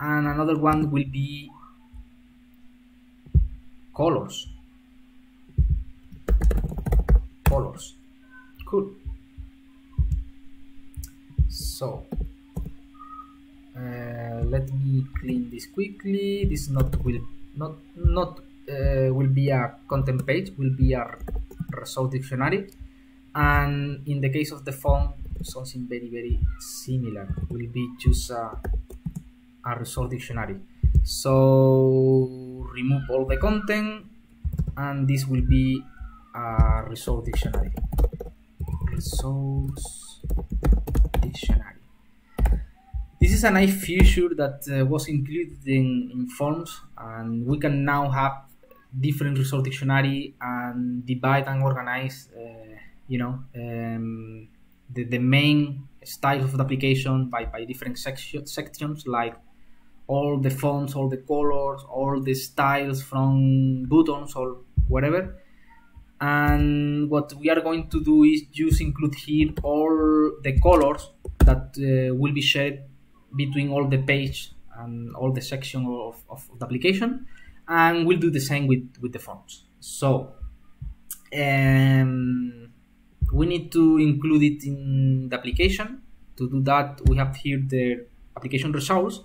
and another one will be colors. Colors. Cool. So uh, let me clean this quickly. This not will not not uh, will be a content page will be a resource dictionary. And in the case of the font something very very similar. Will be just a, a resource dictionary. So remove all the content and this will be a resource dictionary. Results dictionary this is a nice feature that uh, was included in, in forms and we can now have different resource dictionary and divide and organize uh, you know um, the, the main styles of the application by, by different section, sections like all the fonts all the colors all the styles from buttons or whatever. And what we are going to do is just include here all the colors that uh, will be shared between all the page and all the section of, of the application and we'll do the same with with the fonts so um, we need to include it in the application. To do that we have here the application results.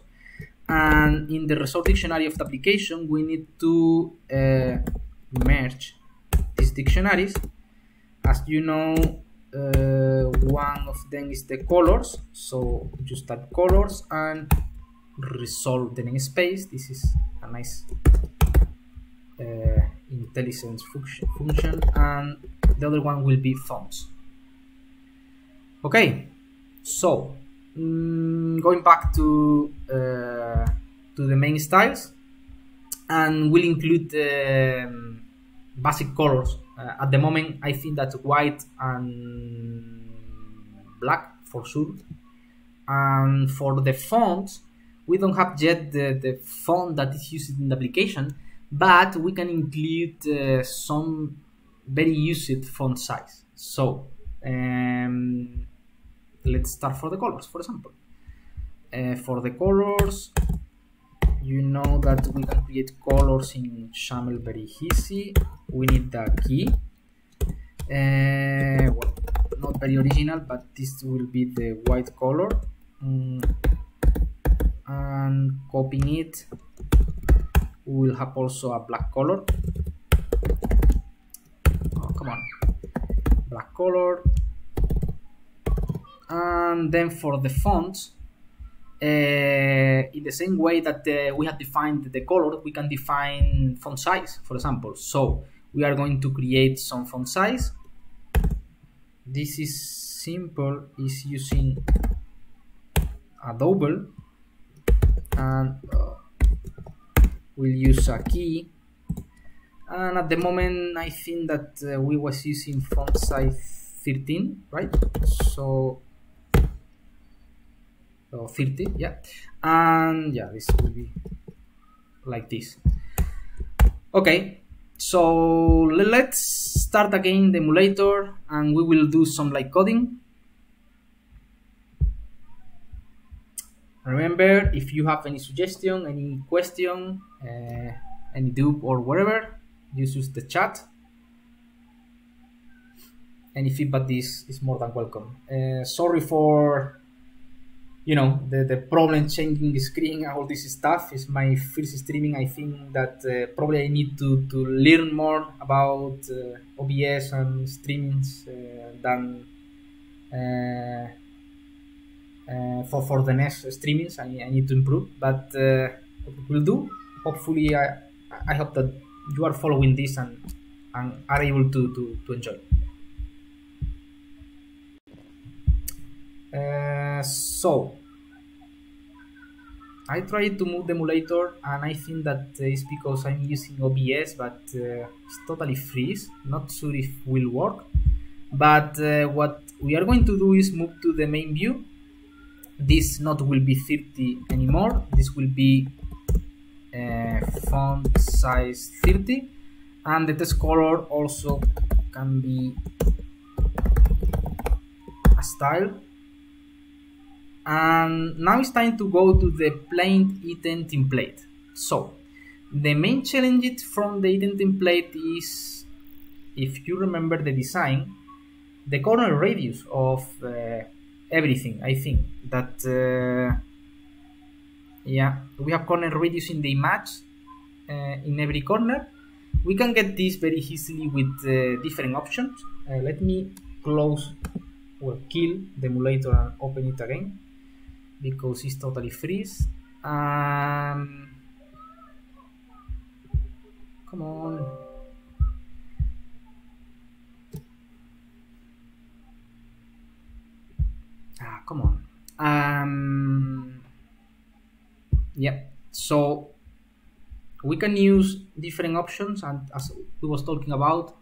And in the resource dictionary of the application we need to uh, merge these dictionaries. As you know uh, one of them is the colors. So just type colors and resolve the namespace this is a nice uh, IntelliSense function, function. And the other one will be fonts okay. So mm, going back to uh, to the main styles. And we'll include the um, basic colors uh, at the moment I think that white and black for sure and for the font, we don't have yet the, the font that is used in the application but we can include uh, some very used font size so um, let's start for the colors, for example. Uh, for the colors, you know that we can create colors in XAML very easy. We need the key. Uh, well, not very original, but this will be the white color. Mm, and copying it, we will have also a black color. Oh, come on, black color. And then for the fonts, uh, in the same way that uh, we have defined the color, we can define font size, for example. So we are going to create some font size. This is simple, is using a double and uh, we'll use a key and at the moment I think that uh, we was using font size 13 right so or 30 yeah and yeah this will be like this. Okay so let's start again the emulator and we will do some like coding. Remember if you have any suggestion any question uh, any dupe or whatever just use the chat. Any feedback is is more than welcome. Uh, sorry for you know the, the problem changing the screen all this stuff is my first streaming. I think that uh, probably i need to to learn more about uh, obs and streamings uh, than uh, uh, for for the next streamings. I, I need to improve but uh, will do. Hopefully i i hope that you are following this and and are able to to, to enjoy uh, so I tried to move the emulator and I think that is because I'm using OBS but uh, it's totally freeze not sure if will work. But uh, what we are going to do is move to the main view. This not will be 30 anymore. This will be uh, font size 30 and the text color also can be a style and now it's time to go to the plain item template. So the main challenge from the item template is if you remember the design the corner radius of uh, everything i think. That uh, yeah we have corner radius in the image uh, in every corner. We can get this very easily with uh, different options. Uh, let me close or kill the emulator and open it again because it's totally freeze. Um, come on. Ah come on. Um, yeah so we can use different options and as we was talking about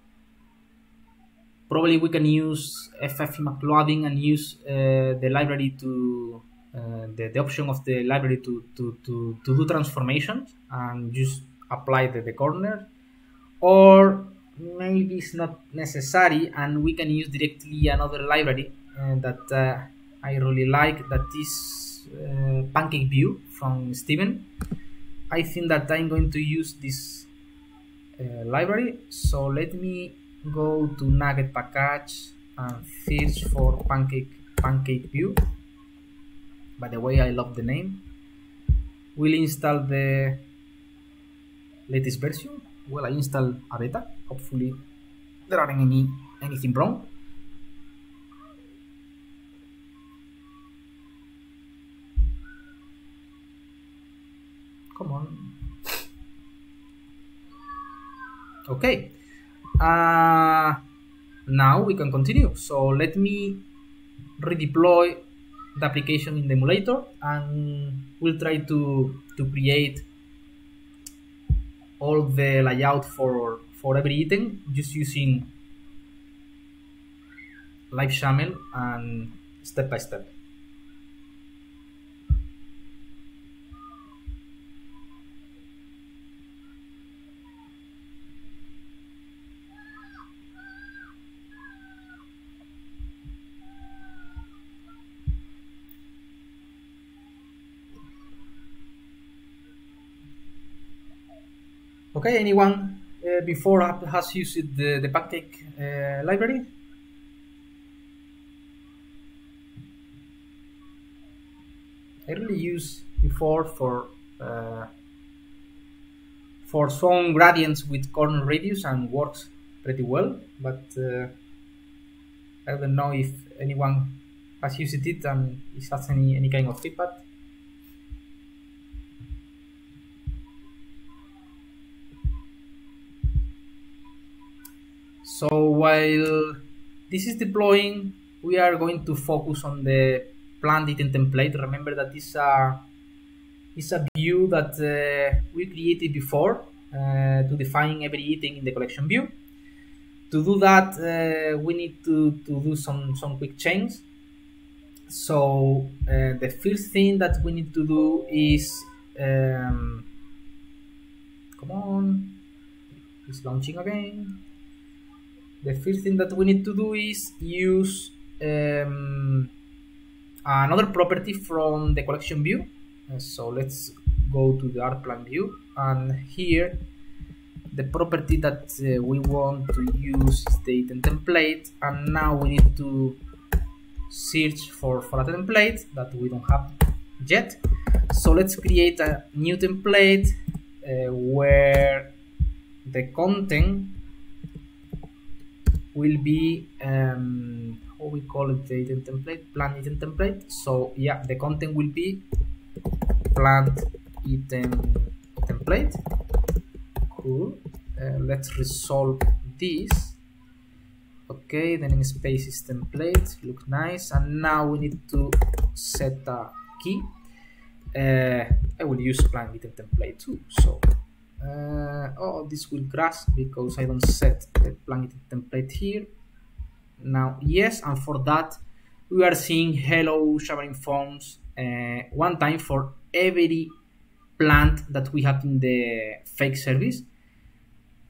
probably we can use ff loading and use uh, the library to the, the option of the library to, to, to, to do transformations and just apply the, the corner. Or maybe it's not necessary and we can use directly another library uh, that uh, I really like that is uh, pancake view from Steven. I think that I'm going to use this uh, library. So let me go to NuGet package and search for pancake pancake view by the way I love the name. We'll install the latest version. Well I install a beta. Hopefully there aren't any anything wrong. Come on. Okay. Uh, now we can continue. So let me redeploy the application in the emulator and we'll try to to create all the layout for for every item just using live XAML and step by step Okay, anyone uh, before has used the, the Pancake uh, library? I really use before for uh, for some gradients with corner radius and works pretty well, but uh, I don't know if anyone has used it and is has any, any kind of feedback. So while this is deploying, we are going to focus on the plant item template. Remember that this uh, is a view that uh, we created before uh, to define every item in the collection view. To do that, uh, we need to, to do some, some quick changes. So uh, the first thing that we need to do is, um, come on, it's launching again. The first thing that we need to do is use um, another property from the collection view. Uh, so let's go to the art plan view. And here the property that uh, we want to use is the item template. And now we need to search for, for a template that we don't have yet. So let's create a new template uh, where the content will be um, how we call it the item template plant item template. So yeah the content will be plant item template. Cool. Uh, let's resolve this. Okay the namespace is template. Look nice. And now we need to set a key. Uh, I will use plant item template too so uh, oh this will crash because I don't set the plant template here. Now yes and for that we are seeing hello Xamarin Forms uh, one time for every plant that we have in the fake service.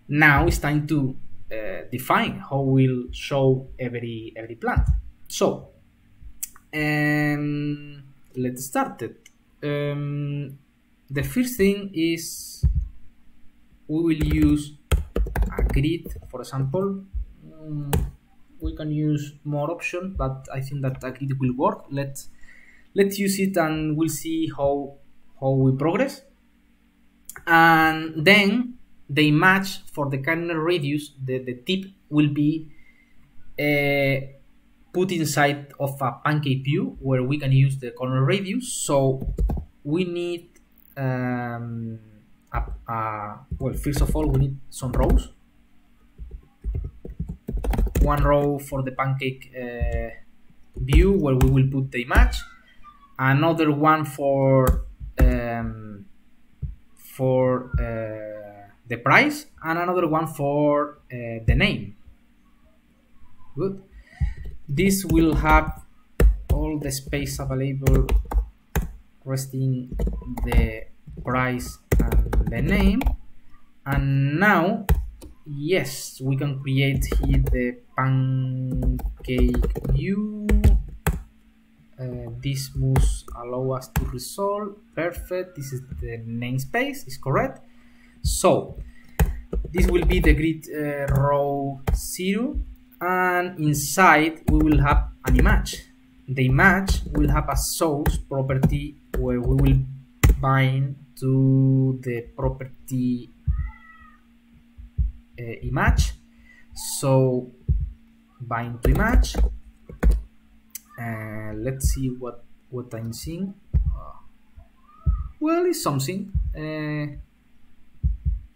Now it's time to uh, define how we'll show every every plant. So um, let's start it. Um, the first thing is we will use a grid for example. Um, we can use more options but I think that a grid will work. Let's let's use it and we'll see how how we progress. And then the image for the corner radius the, the tip will be uh, put inside of a pancake view where we can use the corner radius. So we need um, a, a, well first of all we need some rows. One row for the pancake uh, view where we will put the image. Another one for um, for uh, the price and another one for uh, the name. Good. This will have all the space available resting the price the name. And now yes we can create here the pancake view. Uh, this must allow us to resolve. Perfect. This is the namespace. Is correct. So this will be the grid uh, row 0 and inside we will have an image. The image will have a source property where we will bind to the property uh, image. So bind to image. Uh, let's see what what I'm seeing. Well it's something. Uh,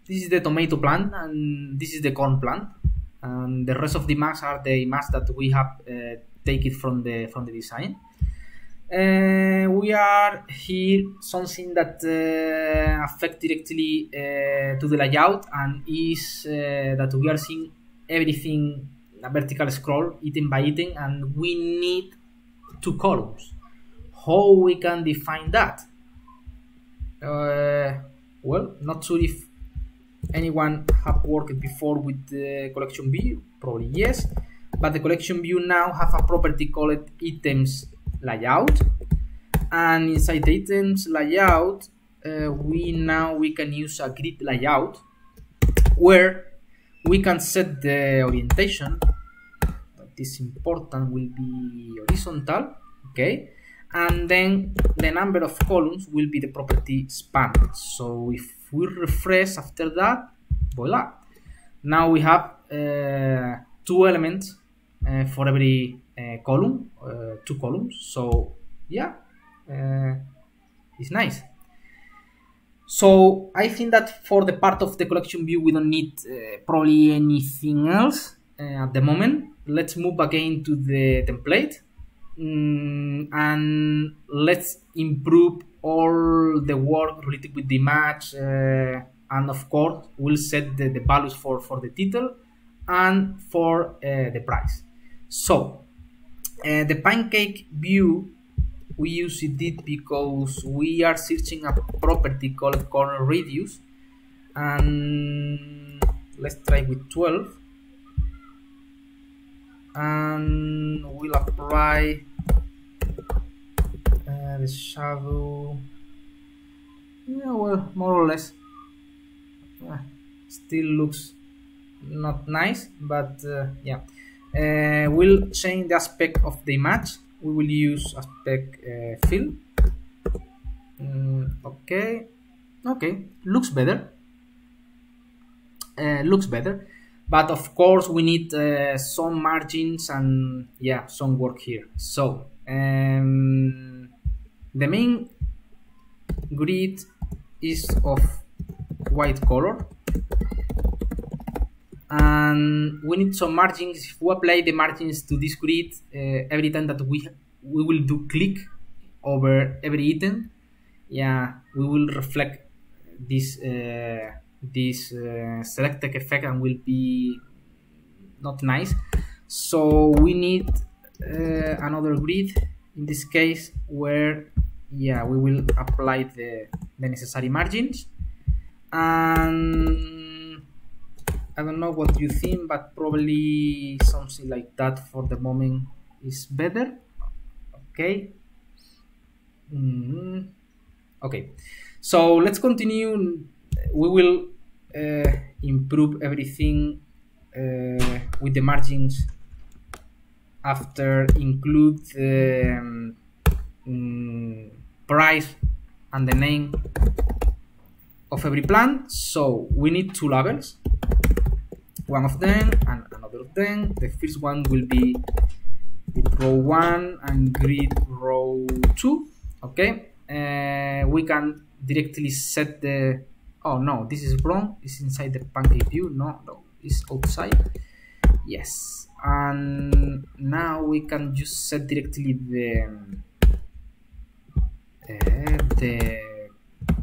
this is the tomato plant and this is the corn plant. And the rest of the maps are the maps that we have uh, taken from the from the design uh, we are here something that uh, affect directly uh, to the layout and is uh, that we are seeing everything a vertical scroll item by item and we need two columns. How we can define that? Uh, well not sure if anyone have worked before with the collection view. Probably yes. But the collection view now have a property called items layout. And inside the items layout uh, we now we can use a grid layout where we can set the orientation that is important will be horizontal okay? And then the number of columns will be the property span. So if we refresh after that voila. Now we have uh, two elements uh, for every column uh, two columns. So yeah uh, it's nice. So I think that for the part of the collection view we don't need uh, probably anything else at the moment. Let's move again to the template. Mm, and let's improve all the work related with the match uh, and of course we'll set the, the, values for for the title and for uh, the price. So uh, the pancake view we use it because we are searching a property called corner radius and let's try with 12 and we'll apply uh, the shadow. Yeah well more or less. Uh, still looks not nice but uh, yeah uh, we'll change the aspect of the image we will use aspect uh, fill mm, okay. Okay looks better. Uh, looks better. But of course we need uh, some margins and yeah some work here. So um, the main grid is of white color and we need some margins. If we apply the margins to this grid uh, every time that we we will do click over every item yeah we will reflect this uh, this uh, selected effect and will be not nice. So we need uh, another grid in this case where yeah we will apply the, the necessary margins. And I don't know what you think but probably something like that for the moment is better. Okay. Mm -hmm. okay. So let's continue. We will uh, improve everything uh, with the margins after include the um, price and the name of every plant so we need two labels one of them and another of them. The first one will be row 1 and grid row 2 okay? Uh, we can directly set the oh no this is wrong. It's inside the pancake view. No no it's outside. Yes. And now we can just set directly the uh, the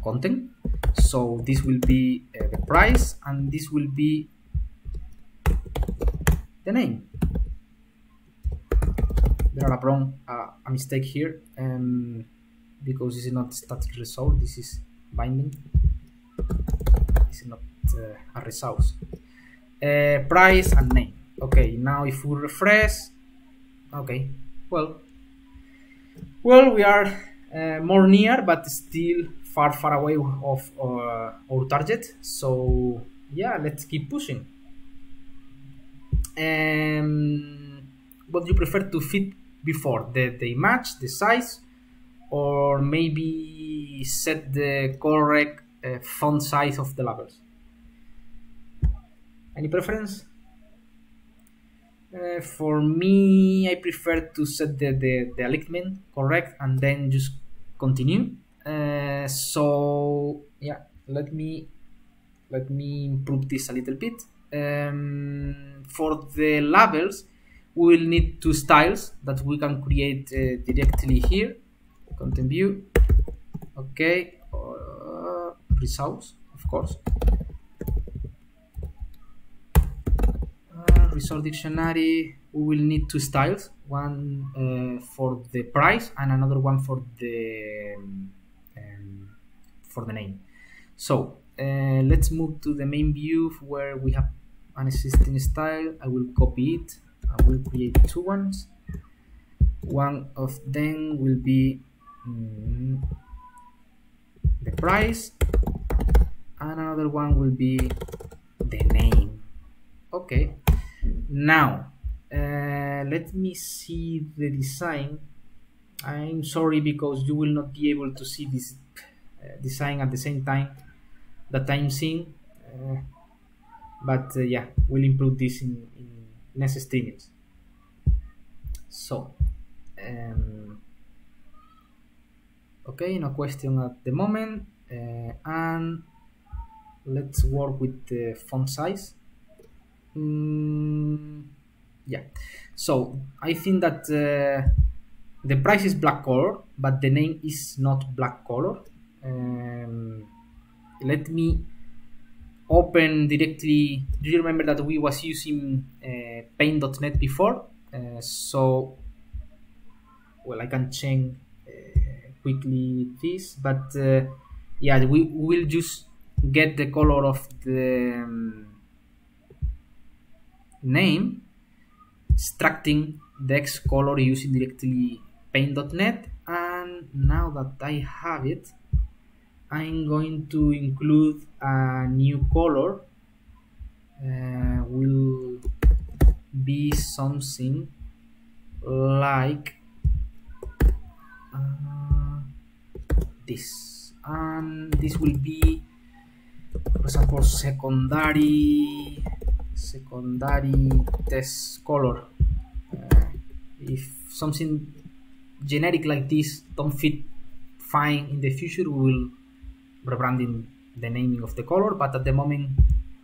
content. So this will be uh, the price and this will be the name. There are a wrong uh, a mistake here um, because this is not StaticResource this is binding. This is not uh, a resource uh, price and name. Okay now if we refresh okay well well we are uh, more near but still far far away of uh, our target. So yeah let's keep pushing um, what you prefer to fit before the, the image the size or maybe set the correct uh, font size of the labels. Any preference? Uh, for me, I prefer to set the, the, the alignment correct and then just continue. Uh, so yeah, let me let me improve this a little bit. Um, for the labels, we will need two styles that we can create uh, directly here. Content view. Okay, Results, of course. Uh, resource dictionary. We will need two styles. One uh, for the price and another one for the um, for the name. So uh, let's move to the main view where we have an existing style. I will copy it. I will create two ones. One of them will be mm, the price. And another one will be the name. Okay. Now uh, let me see the design. I'm sorry because you will not be able to see this uh, design at the same time that I'm seeing. Uh, but uh, yeah we'll improve this in, in next streamings so um, okay no question at the moment. Uh, and let's work with the font size. Mm, yeah. So I think that uh, the price is black color but the name is not black color. Um, let me open directly do you remember that we was using uh, paint.net before? Uh, so well I can change uh, quickly this but uh, yeah we will just get the color of the um, name extracting the X color using directly paint.net and now that I have it I'm going to include a new color uh, will be something like uh, this. And this will be for example secondary secondary test color. Uh, if something generic like this don't fit fine in the future we will rebranding the naming of the color but at the moment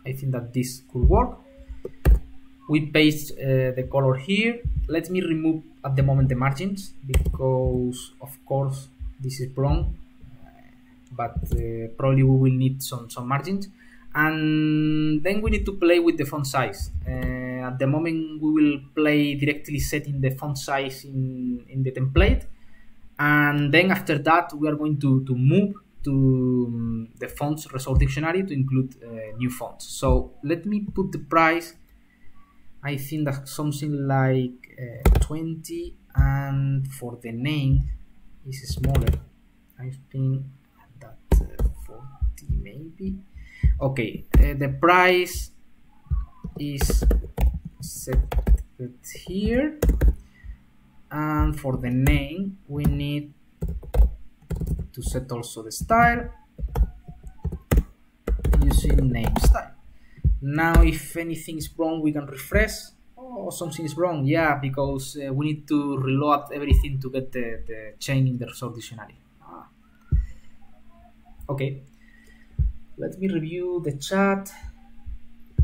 I think that this could work. We paste uh, the color here. Let me remove at the moment the margins because of course this is wrong but uh, probably we will need some some margins. And then we need to play with the font size. Uh, at the moment we will play directly setting the font size in in the template. And then after that we are going to to move to um, the fonts resource dictionary to include uh, new fonts so let me put the price. I think that something like uh, 20 and for the name is smaller. I think that uh, 40 maybe. Okay uh, the price is set here. And for the name we need to set also the style using name style. Now if anything is wrong we can refresh. Oh something is wrong. Yeah because uh, we need to reload everything to get the, the chain in the resource dictionary. Ah. okay. Let me review the chat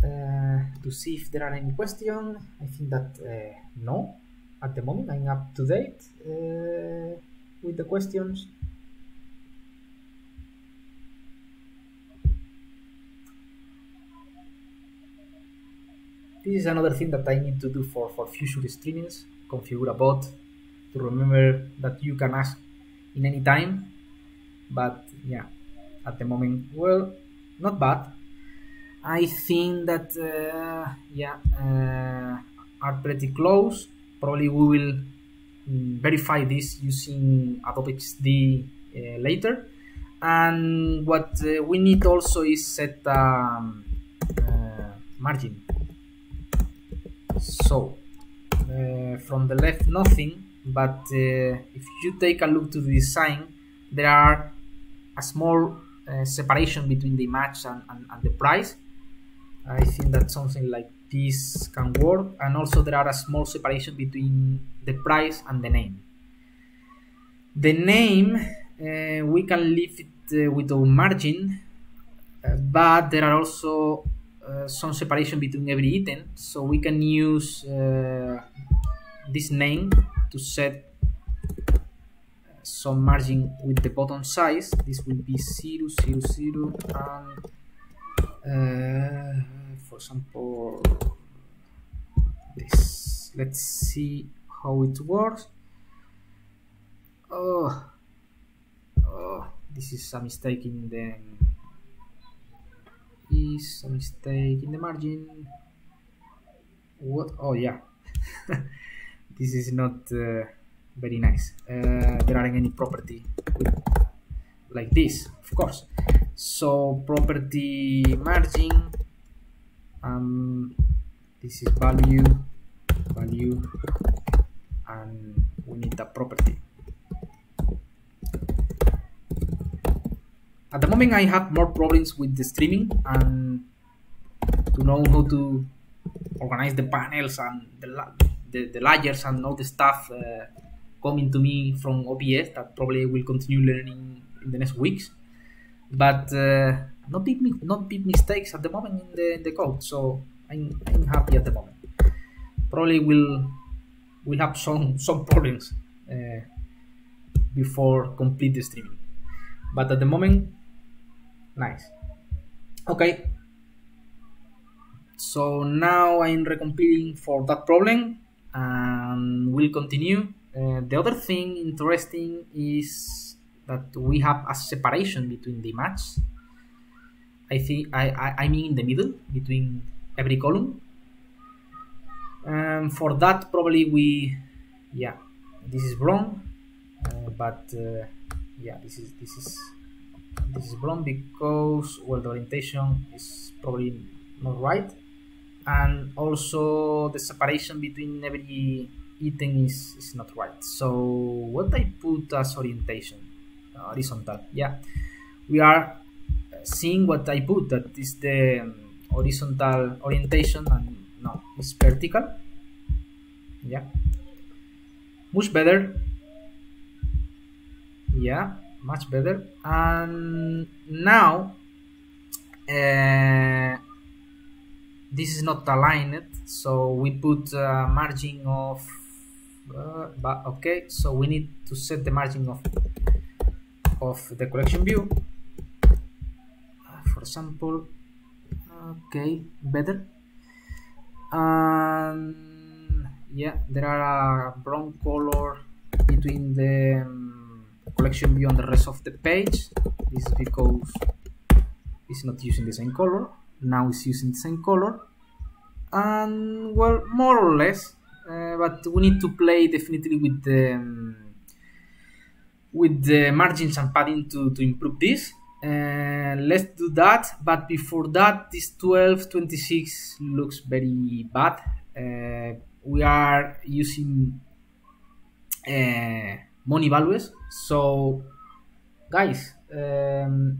uh, to see if there are any questions. I think that uh, no. At the moment i'm up to date uh, with the questions this is another thing that I need to do for, for future streamings, configure a bot to remember that you can ask in any time. But yeah, at the moment, well, not bad. I think that, uh, yeah, uh, are pretty close. Probably we will mm, verify this using Adobe XD uh, later. And what uh, we need also is set um, uh, margin so uh, from the left nothing but uh, if you take a look to the design there are a small uh, separation between the image and, and, and, the price. I think that something like this can work and also there are a small separation between the price and the name. The name uh, we can leave it uh, with a margin uh, but there are also some separation between every item so we can use uh, this name to set uh, some margin with the button size. This will be 0 0 0 and uh, for example this. Let's see how it works. Oh oh this is a mistake in the is a mistake in the margin. What? Oh yeah. This is not uh, very nice. Uh, there aren't any property like this of course. So property margin um, this is value value and we need the property at the moment I have more problems with the streaming and to know how to organize the panels and the, the, the layers and all the stuff uh, coming to me from OBS that probably will continue learning in the next weeks. But uh, not big not big mistakes at the moment in the, in the code so I'm, I'm happy at the moment. Probably will will have some some problems uh, before complete the streaming. But at the moment nice. Okay. So now I'm recompiling for that problem and we'll continue. Uh, the other thing interesting is that we have a separation between the match I think I, I, I mean in the middle between every column. Um, for that probably we yeah this is wrong uh, but uh, yeah this is this is this is wrong because well the orientation is probably not right. And also the separation between every item is, is not right. So what I put as orientation uh, horizontal? Yeah. We are seeing what I put that is the um, horizontal orientation and no it's vertical. Yeah. Much better. Yeah much better. And now uh, this is not aligned so we put a margin of uh, but okay so we need to set the margin of of the collection view. For example okay better. And yeah there are a brown color between the um, collection view and the rest of the page. This is because it's not using the same color. Now it's using the same color. And well more or less uh, but we need to play definitely with the um, with the margins and padding to, to improve this. Uh, let's do that. But before that this 1226 looks very bad. Uh, we are using uh, money values. So guys um,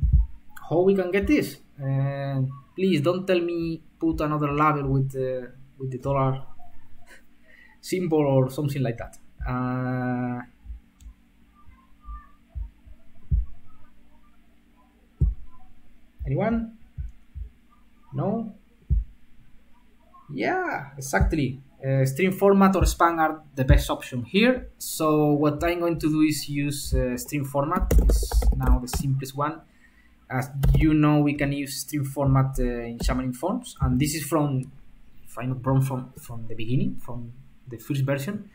how we can get this? Uh, please don't tell me put another label with the with the dollar symbol or something like that. Uh, anyone? No? Yeah exactly uh, StringFormat or span are the best option here. So what i'm going to do is use uh, StringFormat. Is now the simplest one. As you know we can use StringFormat uh, in Xamarin Forms. And this is from if i'm not wrong from from the beginning from the first version.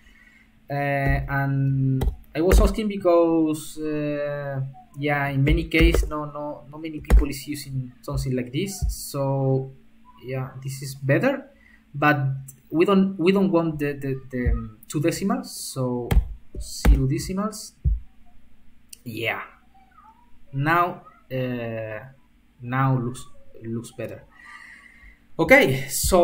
Uh, and i was asking because uh, yeah in many cases no no not many people is using something like this. So yeah this is better. But we don't we don't want the the, the um, two decimals so zero decimals. Yeah. Now uh, now looks looks better. Okay so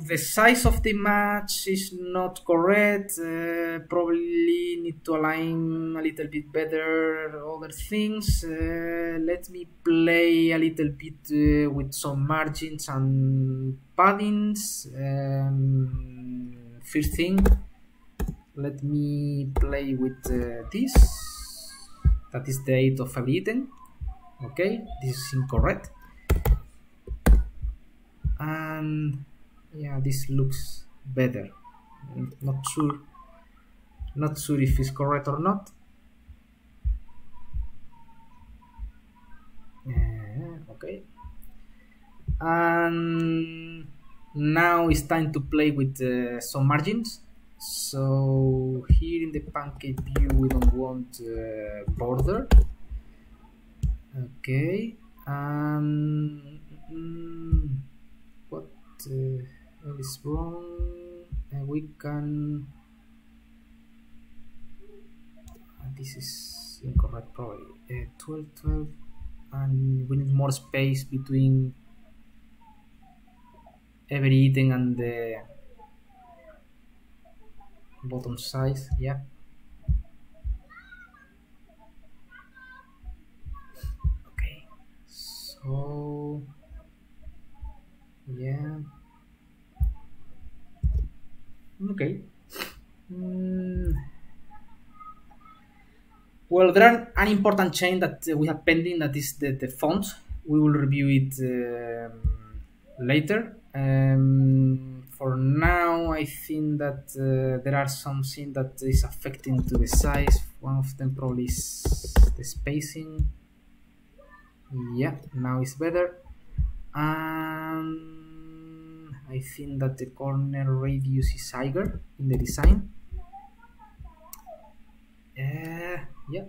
the size of the match is not correct uh, probably need to align a little bit better other things. Uh, let me play a little bit uh, with some margins and paddings. Um, first thing let me play with uh, this. That is the 8 of item okay this is incorrect. And yeah this looks better. Not sure not sure if it's correct or not. Yeah, okay. And now it's time to play with uh, some margins. So here in the pancake view we don't want uh, border. Okay. And mm, what uh, is wrong and we can this is incorrect probably. Uh, 12 12 and we need more space between every item and the bottom size yeah. Okay so yeah okay mm. well there are an important change that we have pending that is the, the fonts we will review it um, later. Um, for now I think that uh, there are something that is affecting to the size. One of them probably is the spacing. Yeah now it's better. And I think that the corner radius is higher in the design. Yeah yeah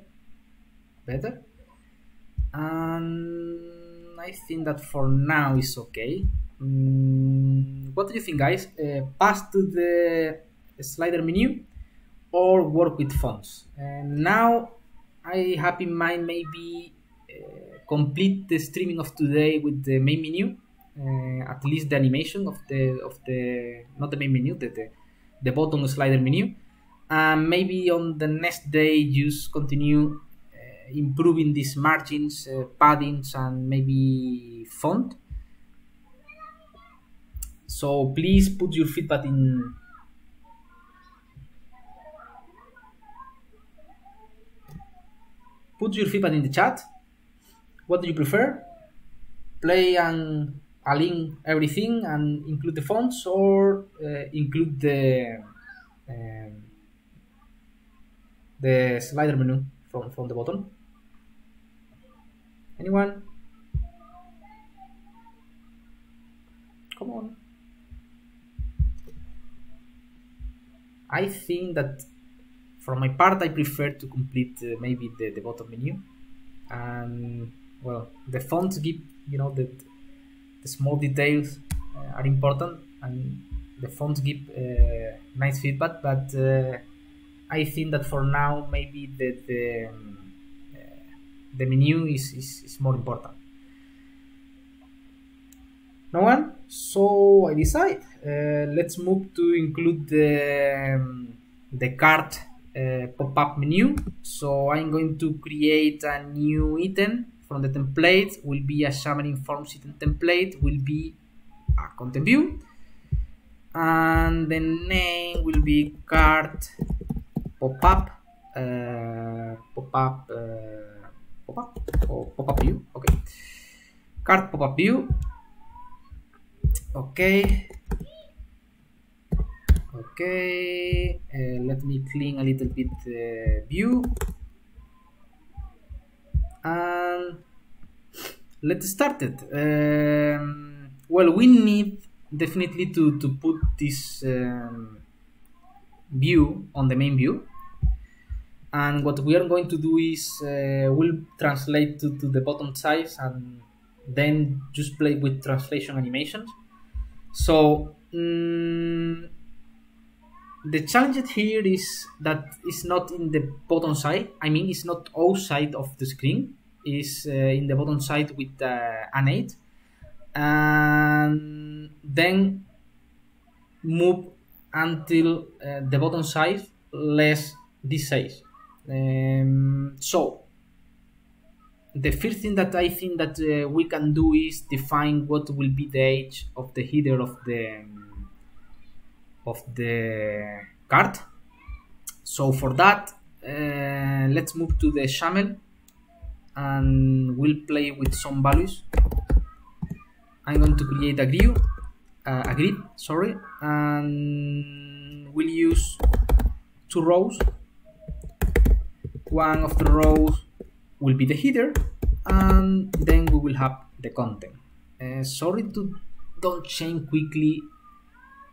better. And I think that for now is okay. Mm, what do you think guys? Uh, pass to the slider menu or work with fonts. And now I have in mind maybe uh, complete the streaming of today with the main menu. uh, at least the animation of the of the not the main menu the the, the bottom slider menu. And maybe on the next day just continue uh, improving these margins uh, paddings and maybe font. So please put your feedback in. Put your feedback in the chat. What do you prefer? Play and align everything and include the fonts or uh, include the um, the slider menu from from the bottom. Anyone? Come on. I think that for my part I prefer to complete uh, maybe the, the bottom menu. And well the fonts give you know the small details uh, are important and the fonts give uh, nice feedback but uh, I think that for now maybe the the, the menu is, is, is more important. No one? So I decide. Uh, let's move to include the um, the card uh, pop-up menu. So I'm going to create a new item from the template will be a Xamarin Forms item template will be a content view. And the name will be card pop-up uh, pop-up uh, pop-up? Or pop-up view okay. Card pop-up view. Okay. Okay uh, let me clean a little bit the uh, view and let's start it. Um, well we need definitely to to put this um, view on the main view. And what we are going to do is uh, we'll translate to, to the bottom size and then just play with translation animations. So um, the challenge here is that it's not in the bottom side. I mean it's not outside of the screen. Is uh, in the bottom side with uh, an 8 and then move until uh, the bottom side less this size. Um, so the first thing that I think that uh, we can do is define what will be the age of the header of the um, of the card. So for that, uh, let's move to the XAML and we'll play with some values. I'm going to create a grid, uh, a grid, sorry, and we'll use two rows. One of the rows will be the header and then we will have the content uh, sorry to don't change quickly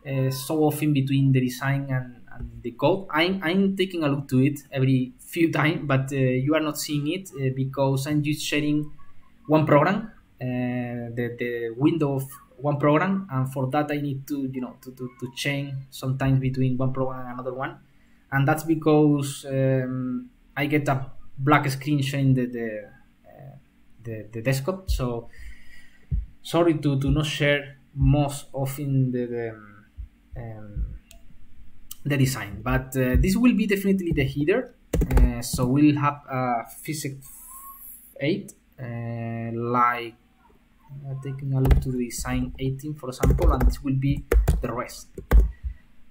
uh, so often between the design and, and, the code. I'm, I'm taking a look to it every few times but uh, you are not seeing it uh, because I'm just sharing one program uh, the, the window of one program and for that I need to you know to, to, to change sometimes between one program and another one. And that's because um, I get a black screen showing the the, uh, the, the desktop. So sorry to, to not share most often the the, um, the design. But uh, this will be definitely the header. Uh, so we'll have a physics 8 uh, like taking a look to the design 18 for example and this will be the rest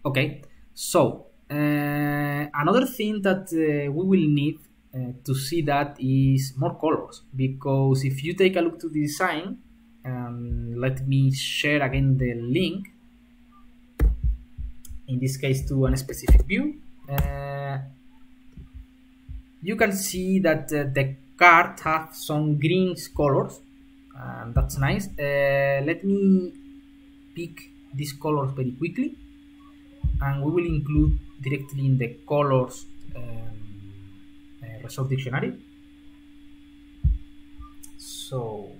okay so uh, another thing that uh, we will need uh, to see that is more colors because if you take a look to the design um, let me share again the link in this case to a specific view. Uh, you can see that uh, the card have some green colors and that's nice. Uh, let me pick these colors very quickly and we will include directly in the colors um, uh, resource dictionary. So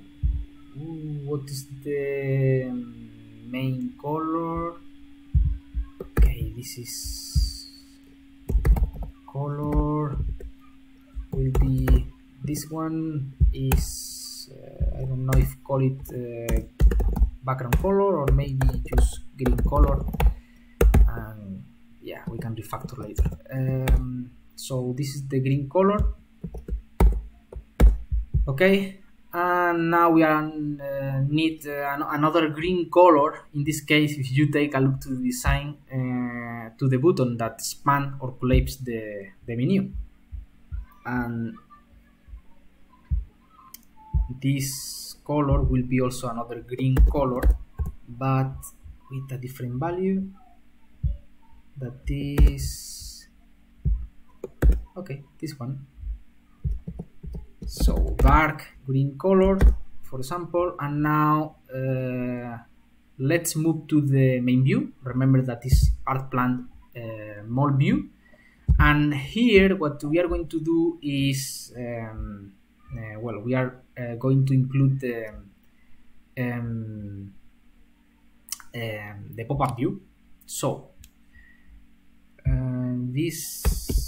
what is the main color okay this is color will be this one is uh, I don't know if call it uh, background color or maybe just green color. And yeah we can refactor later. Um, so this is the green color. Okay and now we are uh, need uh, another green color. In this case if you take a look to the design uh, to the button that span or collapse the, the menu. And this color will be also another green color but with a different value. That is okay this one so dark green color for example and now uh, let's move to the main view. Remember that is art plant uh, view. And here what we are going to do is um, uh, well we are uh, going to include the um, um, the pop-up view. So uh, this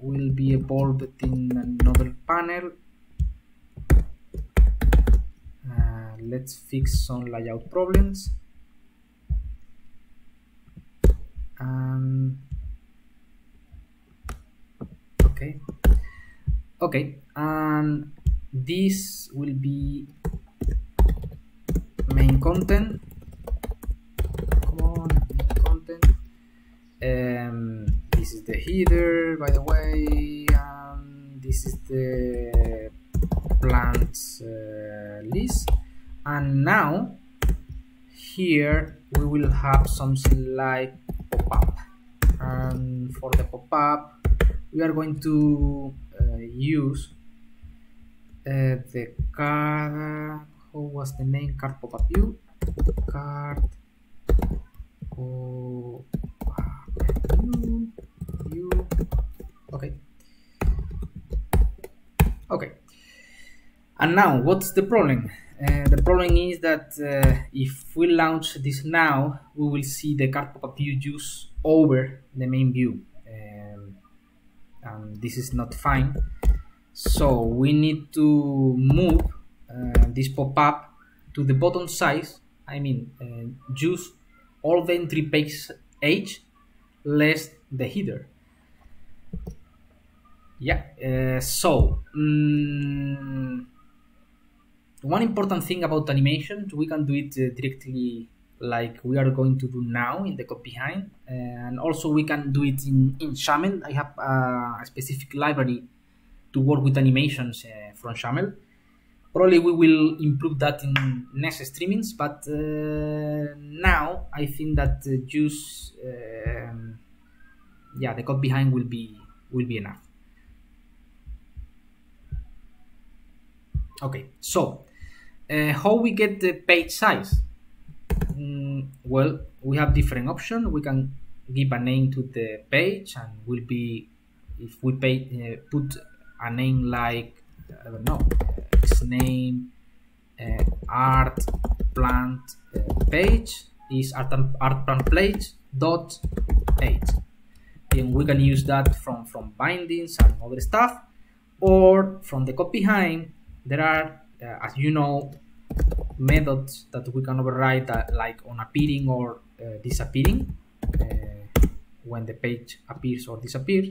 will be evolved in another panel. Uh, let's fix some layout problems. Um, okay. Okay and this will be main content. On main content. Um, this is the header by the way um, this is the plant uh, list. And now here we will have something like pop-up. And for the pop-up we are going to uh, use uh, the card how was the name card pop-up? View card. Oh, view view okay. Okay. And now what's the problem? Uh, the problem is that uh, if we launch this now we will see the card pop-up view just over the main view. Um, and this is not fine. So we need to move uh, this pop-up to the bottom size. I mean uh, use all the entry page age less the header yeah uh, so um, one important thing about animation we can do it uh, directly like we are going to do now in the code behind and also we can do it in, in XAML. I have a specific library to work with animations from XAML. Probably we will improve that in next streamings but uh, now I think that uh, um, yeah the code behind will be will be enough okay so uh, how we get the page size? Mm, well we have different options. We can give a name to the page and will be if we pay, uh, put a name like I don't know its name uh, art plant uh, page is art, art plant page dot page. And we can use that from from bindings and other stuff or from the code behind there are uh, as you know methods that we can override that, like on appearing or uh, disappearing uh, when the page appears or disappears.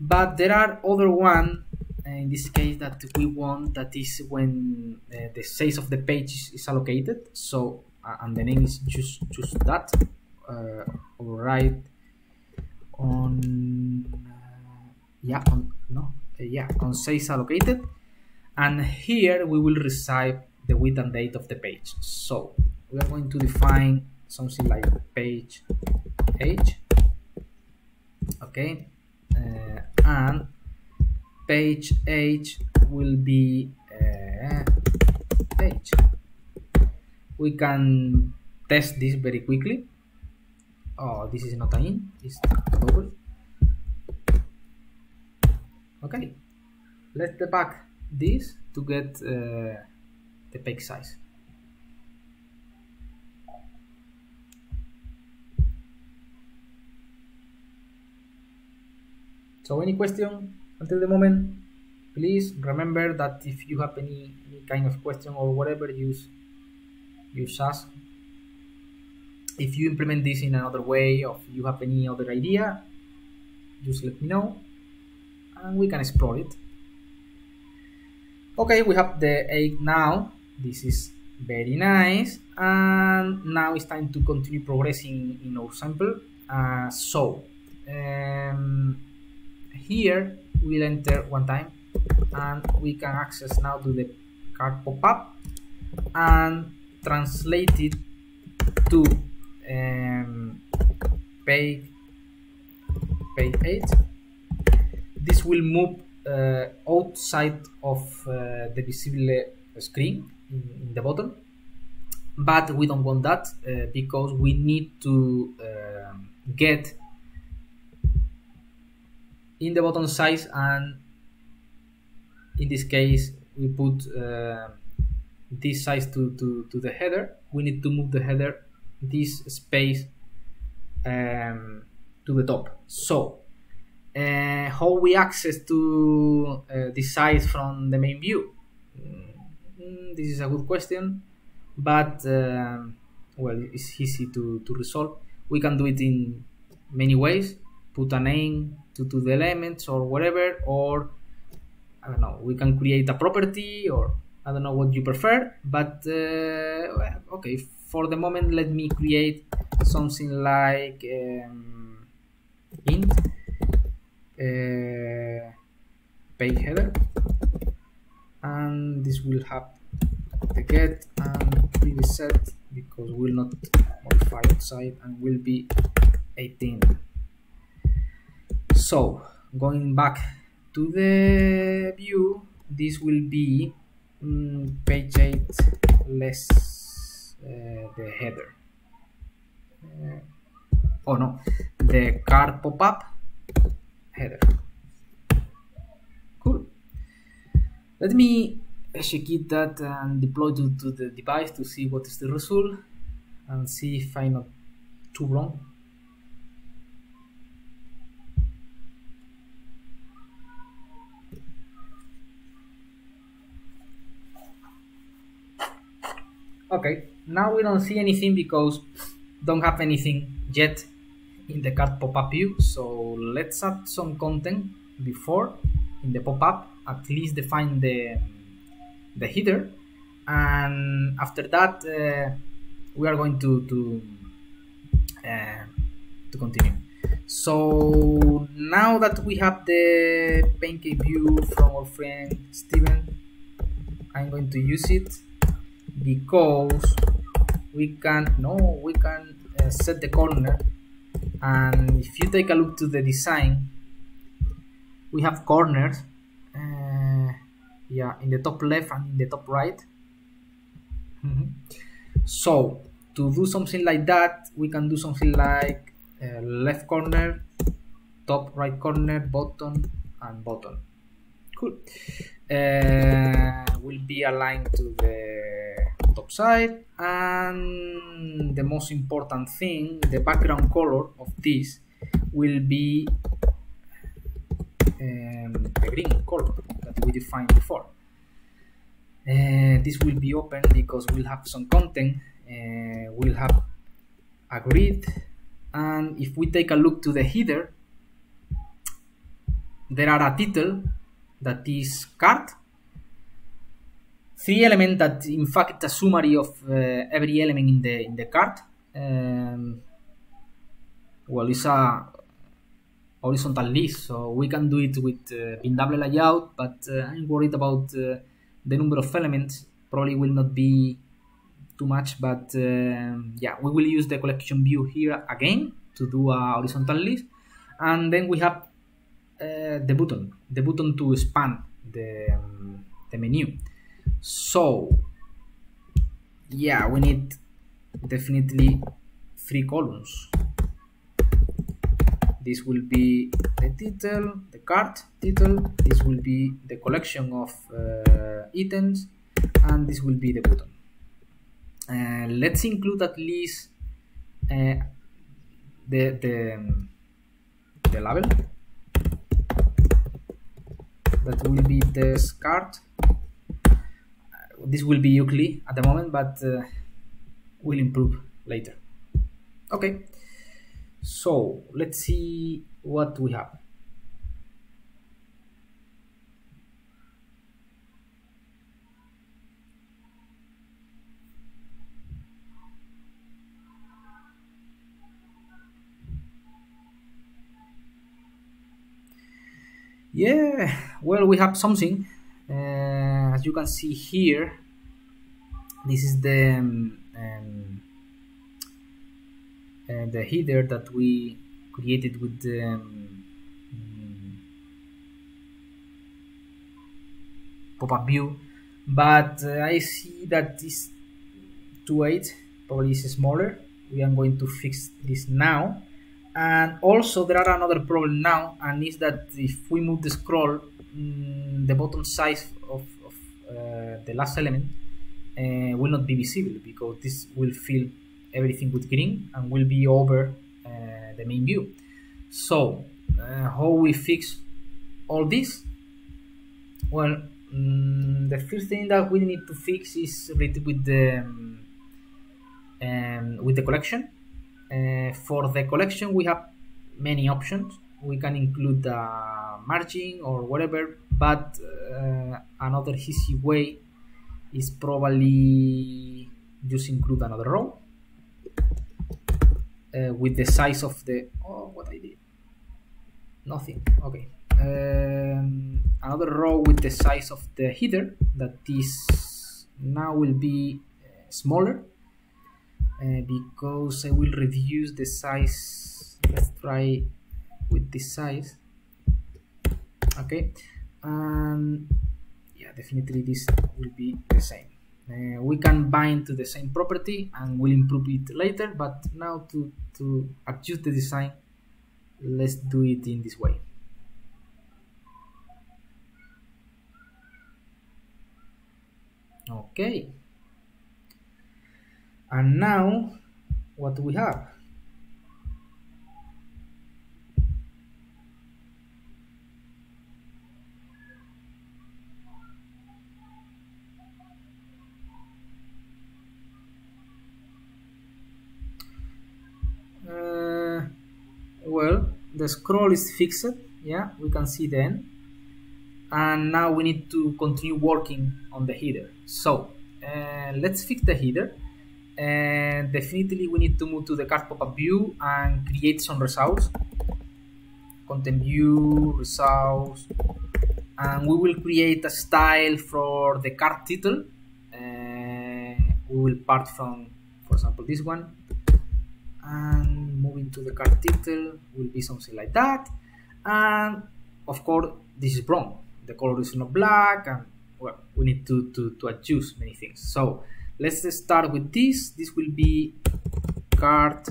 But there are other one uh, in this case that we want that is when uh, the size of the page is, allocated. So and the name is just just that uh, override on uh, yeah on no uh, yeah on size allocated and here we will receive the width and date of the page. So we are going to define something like page age okay? Uh, and page age will be uh, page. We can test this very quickly. Oh this is not an in it's double. Okay let's debug this to get uh, the page size. So any question until the moment? Please remember that if you have any, any kind of question or whatever use use ask. If you implement this in another way or if you have any other idea just let me know and we can explore it okay we have the egg now. This is very nice. And now it's time to continue progressing in our sample. Uh, so um, here we'll enter one time. And we can access now to the card pop-up and translate it to um, page page 8 this will move outside of uh, the visible screen in, in, the bottom. But we don't want that uh, because we need to um, get in the bottom size and in this case we put uh, this size to, to, to the header. We need to move the header this space um, to the top. So uh, how we access to uh, this size from the main view? Mm, this is a good question but um, well it's easy to, to resolve. We can do it in many ways. Put a name to, to the elements or whatever or I don't know we can create a property or I don't know what you prefer but uh, okay for the moment let me create something like um, int uh, page header and this will have the get and previous set because will not modify outside and will be 18 so going back to the view this will be um, page 8 less uh, the header. Uh, oh no the card pop-up header. Cool. Let me execute that and deploy to, to the device to see what is the result and see if I'm not too wrong. Okay. Now we don't see anything because don't have anything yet in the card pop-up view. So let's add some content before in the pop-up at least define the the header. And after that uh, we are going to to uh, to continue. So now that we have the pancake view from our friend Steven I'm going to use it because we can no we can uh, set the corner and if you take a look to the design we have corners uh, yeah in the top left and in the top right. Mm -hmm. so to do something like that we can do something like uh, left corner top right corner bottom and bottom. Cool. Uh, will be aligned to the top side and the most important thing the background color of this will be um, the green color that we defined before. Uh, this will be open because we'll have some content uh, we'll have a grid and if we take a look to the header there are a title that is cart three elements that in fact a summary of uh, every element in the in the card. um, well it's a horizontal list so we can do it with uh, double layout but uh, i'm worried about uh, the number of elements. Probably will not be too much but um, yeah we will use the collection view here again to do a horizontal list. And then we have uh, the button the button to span the, um, the menu so yeah we need definitely three columns. This will be the title the cart title this will be the collection of uh, items and this will be the button. Uh, let's include at least uh, the the um, the label. That will be the cart this will be ugly at the moment but uh, will improve later. Okay. So let's see what we have. Yeah well we have something uh, as you can see here this is the um, um, uh, the header that we created with the um, pop-up view. But uh, I see that this 2.8 probably is smaller. We are going to fix this now. And also there are another problem now and is that if we move the scroll mm, the bottom size of, of uh, the last element uh, will not be visible because this will fill everything with green and will be over uh, the main view. So uh, how we fix all this? Well mm, the first thing that we need to fix is related with the um, um, with the collection. Uh, for the collection we have many options. We can include the margin or whatever but uh, another easy way is probably just include another row uh, with the size of the oh what I did. Nothing. Okay. Um, another row with the size of the header that is now will be uh, smaller uh, because I will reduce the size let's try with this size okay and yeah definitely this will be the same. Uh, we can bind to the same property and we'll improve it later but now to to adjust the design let's do it in this way. Okay and now what do we have the scroll is fixed yeah we can see then. And now we need to continue working on the header. So uh, let's fix the header. And definitely we need to move to the card pop-up view and create some results. Content view results. And we will create a style for the card title. Uh, we will part from for example this one and moving to the card title will be something like that. And of course this is wrong the color is not black and well we need to, to, to adjust many things. So let's start with this. This will be card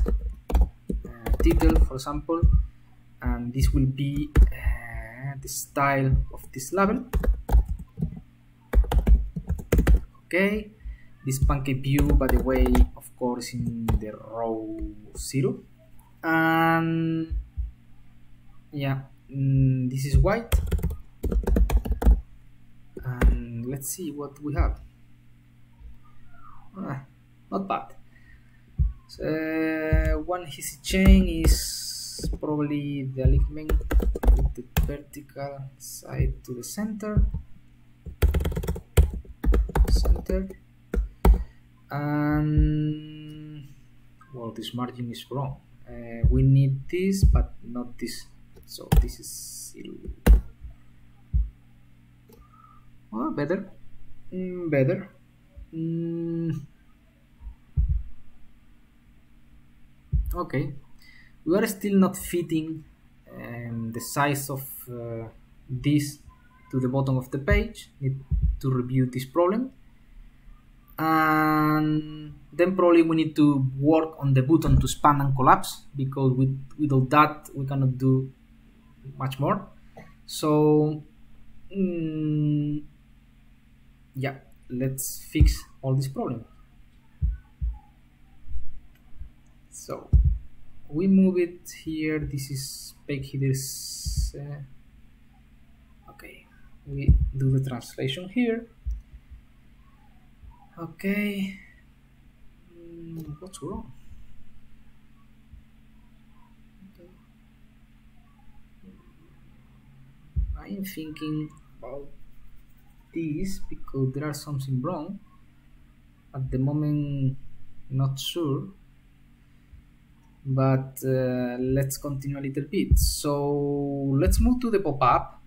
uh, title for example. And this will be uh, the style of this label. Okay. This pancake view by the way course in the row 0 and yeah mm, this is white and let's see what we have ah, not bad. So, uh, one easy chain is probably the alignment with the vertical side to the center. Center. And well, this margin is wrong. Uh, we need this, but not this. So this is oh, better, mm, better. Mm. Okay, we are still not fitting um, the size of uh, this to the bottom of the page. Need to review this problem and then probably we need to work on the button to span and collapse because with without that we cannot do much more. So mm, yeah let's fix all these problems so we move it here. This is page headers uh, okay. We do the translation here okay mm, what's wrong? I am thinking about this because there are something wrong. At the moment not sure. But uh, let's continue a little bit. So let's move to the pop-up.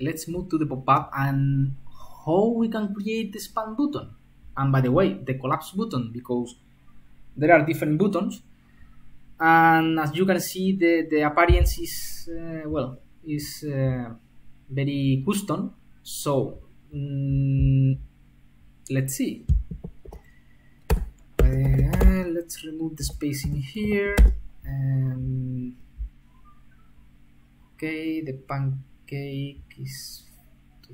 Let's move to the pop-up and how we can create the span button. And by the way the collapse button because there are different buttons. And as you can see the, the appearance is uh, well is uh, very custom. So mm, let's see. Uh, let's remove the spacing here. And okay the pancake is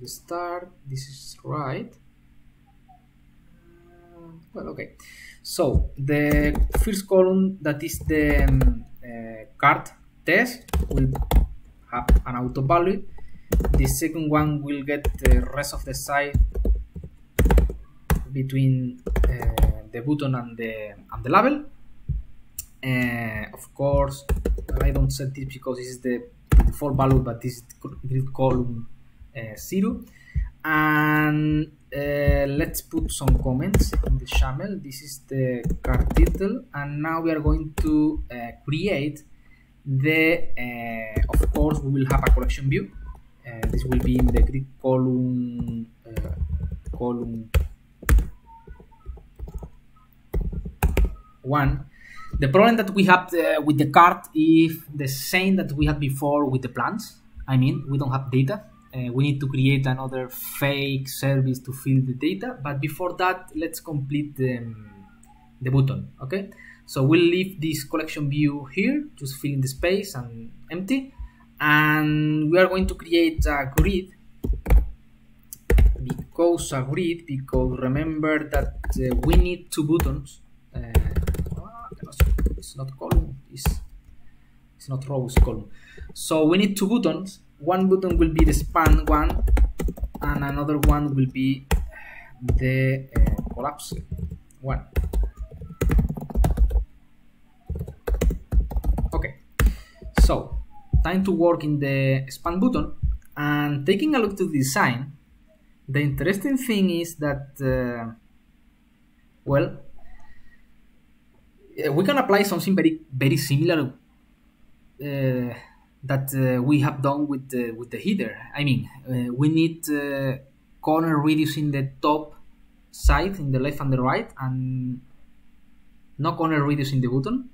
the start this is right. Uh, well okay. So the first column that is the um, uh, card test will have an auto value the second one will get the rest of the side between uh, the button and the and the label. Uh, of course I don't set this because this is the default value but this is grid column 0 and uh, let's put some comments in the XAML this is the card title. And now we are going to uh, create the uh, of course we will have a collection view. This will be in the grid column column one. The problem that we have with the card is the same that we had before with the plants. I mean we don't have data uh, we need to create another fake service to fill the data but before that let's complete the, um, the button okay? So we'll leave this collection view here just filling the space and empty. And we are going to create a grid because a grid because remember that uh, we need two buttons. Uh, it's not column it's, it's not rows column. So we need two buttons one button will be the span one and another one will be the uh, collapse one. Okay. So time to work in the span button and taking a look to the design the interesting thing is that uh, well we can apply something very very similar uh, that uh, we have done with the, with the header. I mean, uh, we need uh, corner radius in the top side, in the left and the right, and no corner radius in the button.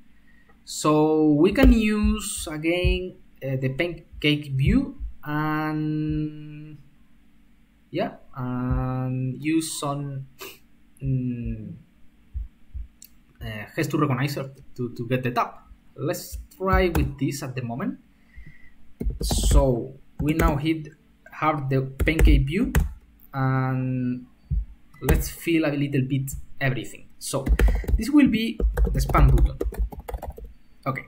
So we can use again uh, the pancake view and yeah, and use some um, uh, gesture recognizer to, to get the top. Let's try with this at the moment so we now hit have the pancake view and let's fill a little bit everything. So this will be the span button. Okay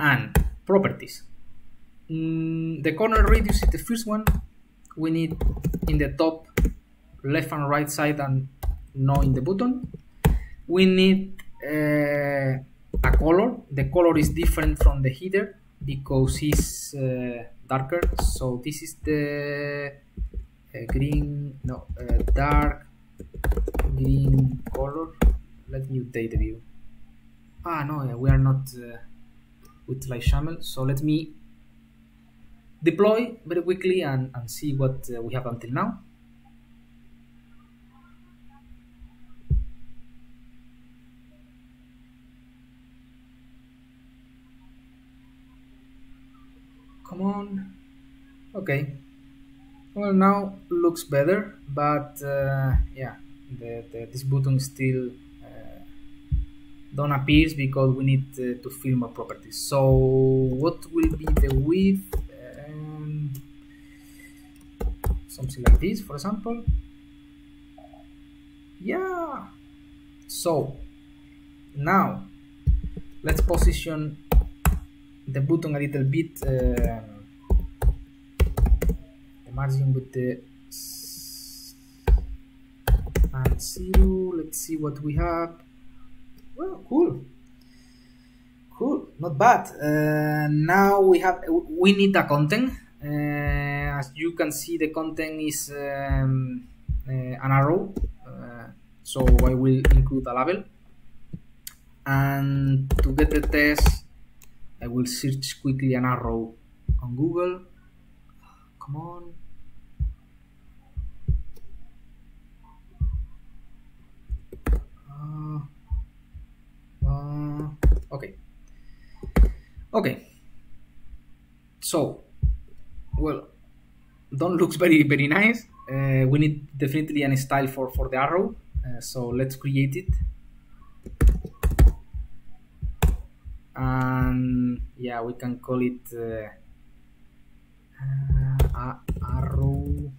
and properties. Mm, the corner radius is the first one. We need in the top left and right side and no in the button. We need uh, a color. The color is different from the header because it's uh, darker. So this is the uh, green, no, uh, dark green color. Let me update the view. Ah, no, we are not uh, with LiveXAML. So let me deploy very quickly and, and see what uh, we have until now. Come on. Okay. Well, now looks better, but uh, yeah, the, the, this button still uh, don't appears because we need uh, to fill more properties. So what will be the width? Um, something like this, for example. Yeah. So now let's position the button a little bit uh, the margin with the and zero. Let's see what we have. Well cool. Cool. Not bad. Uh, now we have we need the content. Uh, as you can see the content is um, uh, an arrow uh, so I will include a label. And to get the test I will search quickly an arrow on Google. Come on. Uh, uh, okay. Okay. So, well, don't looks very very nice. Uh, we need definitely a style for for the arrow. Uh, so let's create it. And yeah we can call it uh, uh, arrow.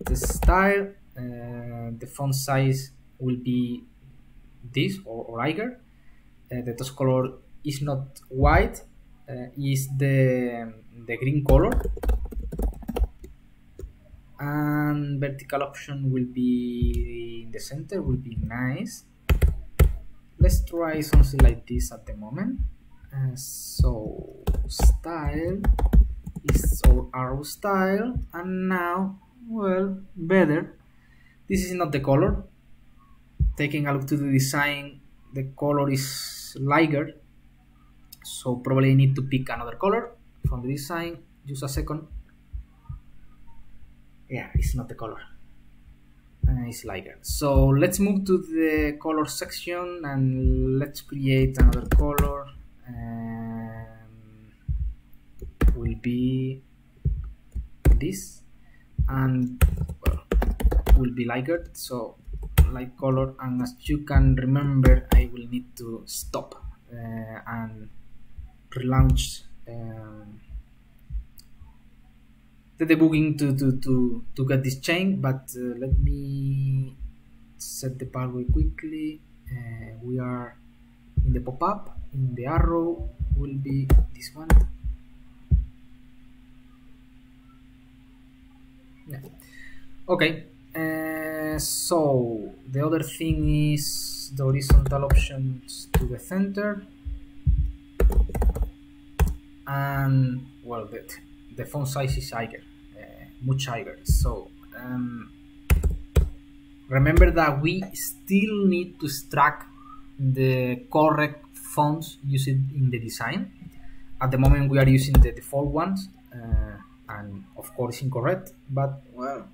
The style uh, the font size will be this or, or higher. Uh, the text color is not white uh, is the the green color. And vertical option will be in the center will be nice let's try something like this at the moment. Uh, so style is our arrow style and now well better. This is not the color. Taking a look to the design the color is lighter. So probably need to pick another color from the design. Just a second. Yeah it's not the color is lighter. So let's move to the color section and let's create another color. Um, will be this. And well, will be lighter. So light color. And as you can remember I will need to stop uh, and relaunch um, the debugging to, to, to, to get this chain but uh, let me set the pathway quickly. Uh, we are in the pop-up in the arrow will be this one. Yeah. Okay uh, so the other thing is the horizontal options to the center. And well the, the font size is higher much higher. So um, remember that we still need to extract the correct fonts used in the design. At the moment we are using the default ones uh, and of course incorrect but well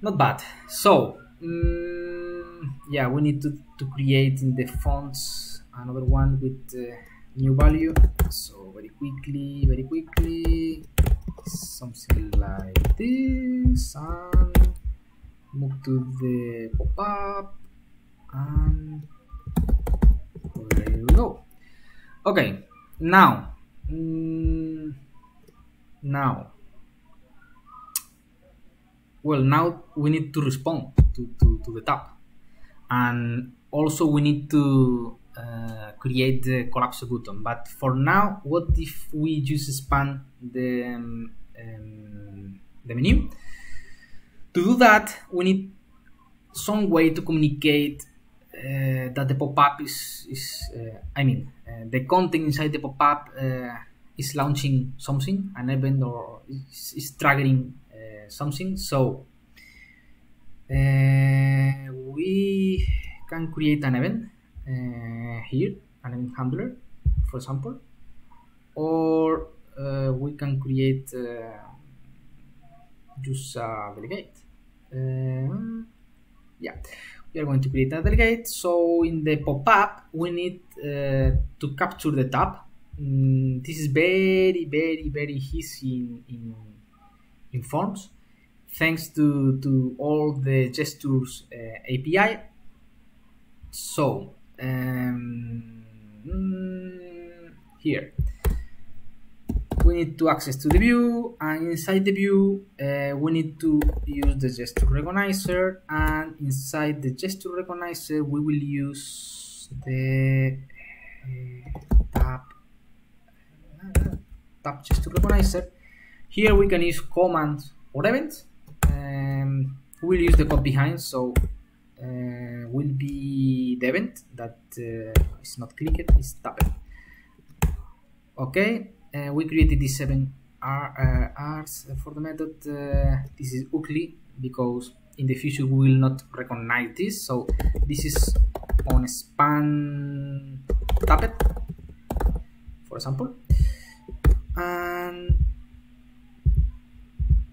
not bad. So um, yeah we need to, to create in the fonts another one with uh, new value. So very quickly very quickly something like this and move to the pop-up and there we go. Okay now mm, now. Well now we need to respond to, to, to the tab and also we need to uh, create the collapse button but for now what if we just expand the um, um, the menu? To do that, we need some way to communicate uh, that the pop-up is, is uh, I mean, uh, the content inside the pop-up uh, is launching something, an event, or is, is triggering uh, something. So we can create an event here, an handler, for example, or we can create just a delegate. yeah we are going to create a delegate. So in the pop-up, we need uh, to capture the tab. Mm, this is very, very, very easy in, in, in Forms, thanks to, to all the gestures uh, API. So um, mm, here. We need to access to the view and inside the view uh, we need to use the gesture recognizer and inside the gesture recognizer we will use the uh, tab uh, tap gesture recognizer. Here we can use commands or events. Um, we'll use the code behind so uh, will be the event that uh, is not clicked is tapped okay uh, we created these seven R, uh, R's for the method. Uh, this is ugly because in the future we will not recognize this. So this is on span tappet, for example. And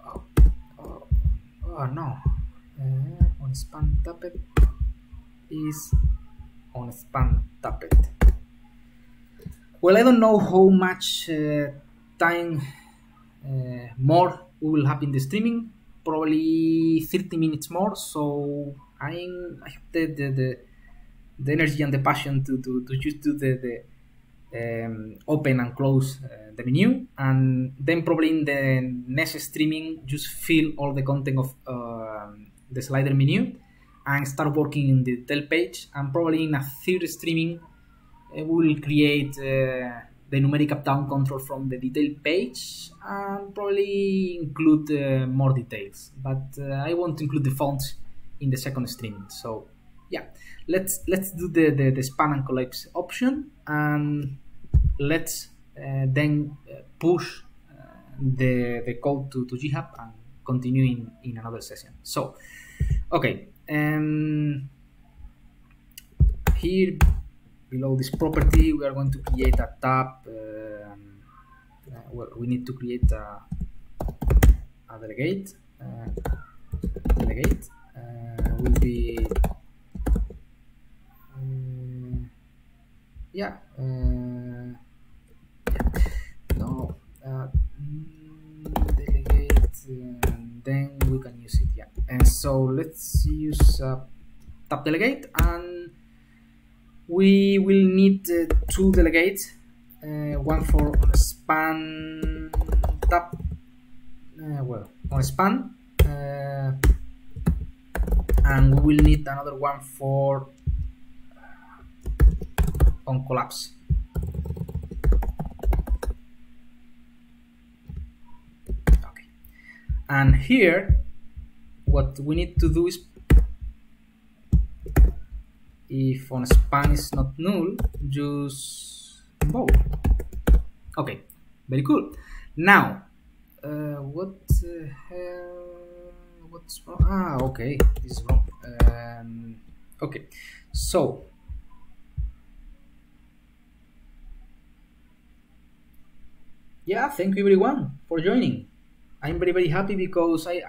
oh, oh, oh no, on span tappet is on span tappet well, I don't know how much uh, time uh, more we will have in the streaming. Probably 30 minutes more. So I'm, I have the, the, the, the energy and the passion to, to, to just do the, the um, open and close uh, the menu. And then probably in the next streaming, just fill all the content of uh, the slider menu and start working in the detail page. And probably in a third streaming, we will create uh, the numeric up down control from the detail page and probably include uh, more details. But uh, I won't include the fonts in the second streaming so yeah let's let's do the, the, the span and collapse option and let's uh, then uh, push uh, the, the code to, to GitHub and continue in, in another session. So okay um, here below this property we are going to create a tab um, uh, well we need to create a, a delegate uh, delegate uh, will be uh, yeah, and so let's use tab delegate and we will need uh, two delegates uh, one for on span tab uh, well on span uh, and we will need another one for on collapse. Okay. And here what we need to do is if on span is not null just bow okay very cool. Now uh, what the hell what's wrong? Ah okay this is wrong. Um, okay so yeah thank you everyone for joining. I'm very very happy because i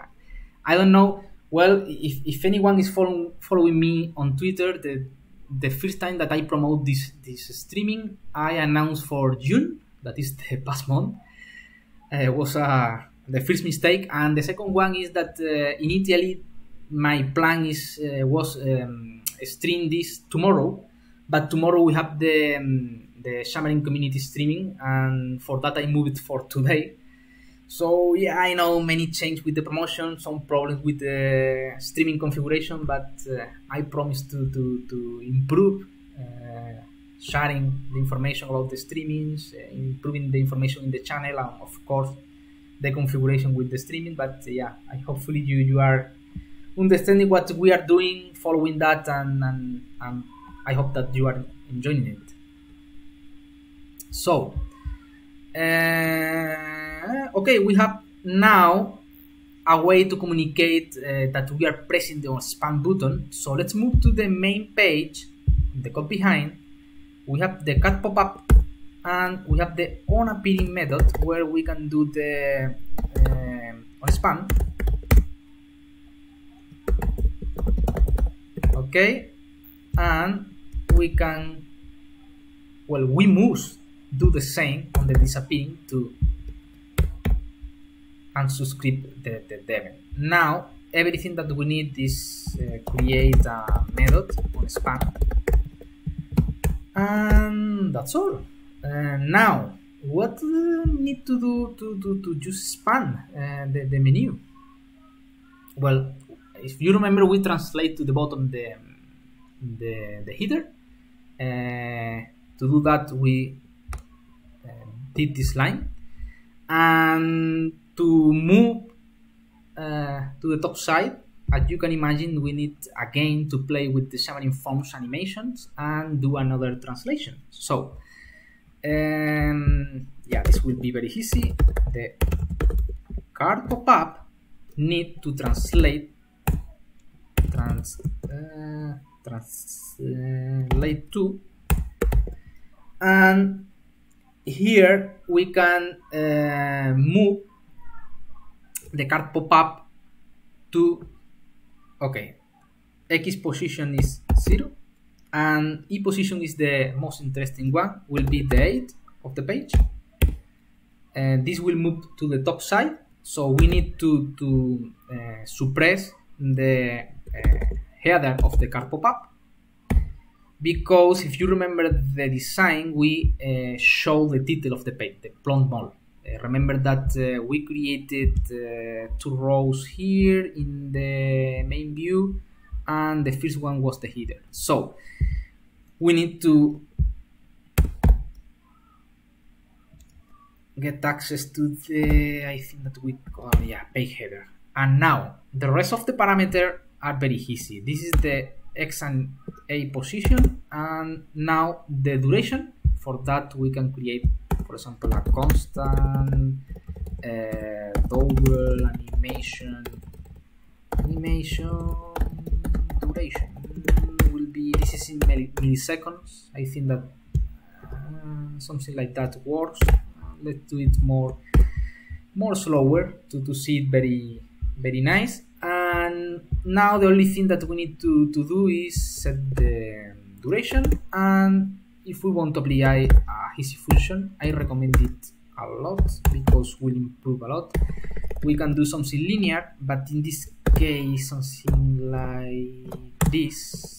i don't know. Well, if, if anyone is following following me on Twitter, the the first time that I promote this this streaming, I announced for June, that is the past month, uh, was uh, the first mistake, and the second one is that uh, initially my plan is uh, was um, stream this tomorrow, but tomorrow we have the um, the Xamarin community streaming, and for that I moved it for today so yeah, I know many change with the promotion, some problems with the streaming configuration, but uh, I promise to to, to improve uh, sharing the information about the streamings, uh, improving the information in the channel, and of course the configuration with the streaming. But yeah, I hopefully you you are understanding what we are doing, following that, and, and, and I hope that you are enjoying it. So, uh, okay, we have now a way to communicate uh, that we are pressing the span button. So let's move to the main page, the code behind. We have the cat pop-up and we have the on appearing method where we can do the uh. Okay, and we can, well, we must do the same on the disappearing to unsubscribe the, the devil. Now, everything that we need is uh, create a method on span. And that's all. Uh, now, what do we need to do to, to, to just span uh, the, the menu? Well, if you remember, we translate to the bottom the, the, the header. Uh, to do that, we uh, did this line. And to move uh, to the top side, as you can imagine, we need again to play with the Xamarin Forms animations and do another translation. So, um, yeah, this will be very easy. The card pop-up need to translate trans, uh, translate to and here we can uh, move the card pop-up to okay x position is 0 and e position is the most interesting one will be the 8 of the page. And this will move to the top side so we need to to uh, suppress the uh, header of the card pop-up because if you remember the design we uh, show the title of the page the Plant Mall uh, remember that uh, we created uh, two rows here in the main view and the first one was the header. So we need to get access to the I think that we call yeah page header. And now the rest of the parameter are very easy. This is the x and a position and now the duration for that we can create for example a constant uh, double animation. Animation duration will be this is in milliseconds. I think that uh, something like that works. Let's do it more more slower to, to see it very very nice. And now the only thing that we need to, to do is set the duration. And if we want to apply a easy function I recommend it a lot because will improve a lot. We can do something linear but in this case something like this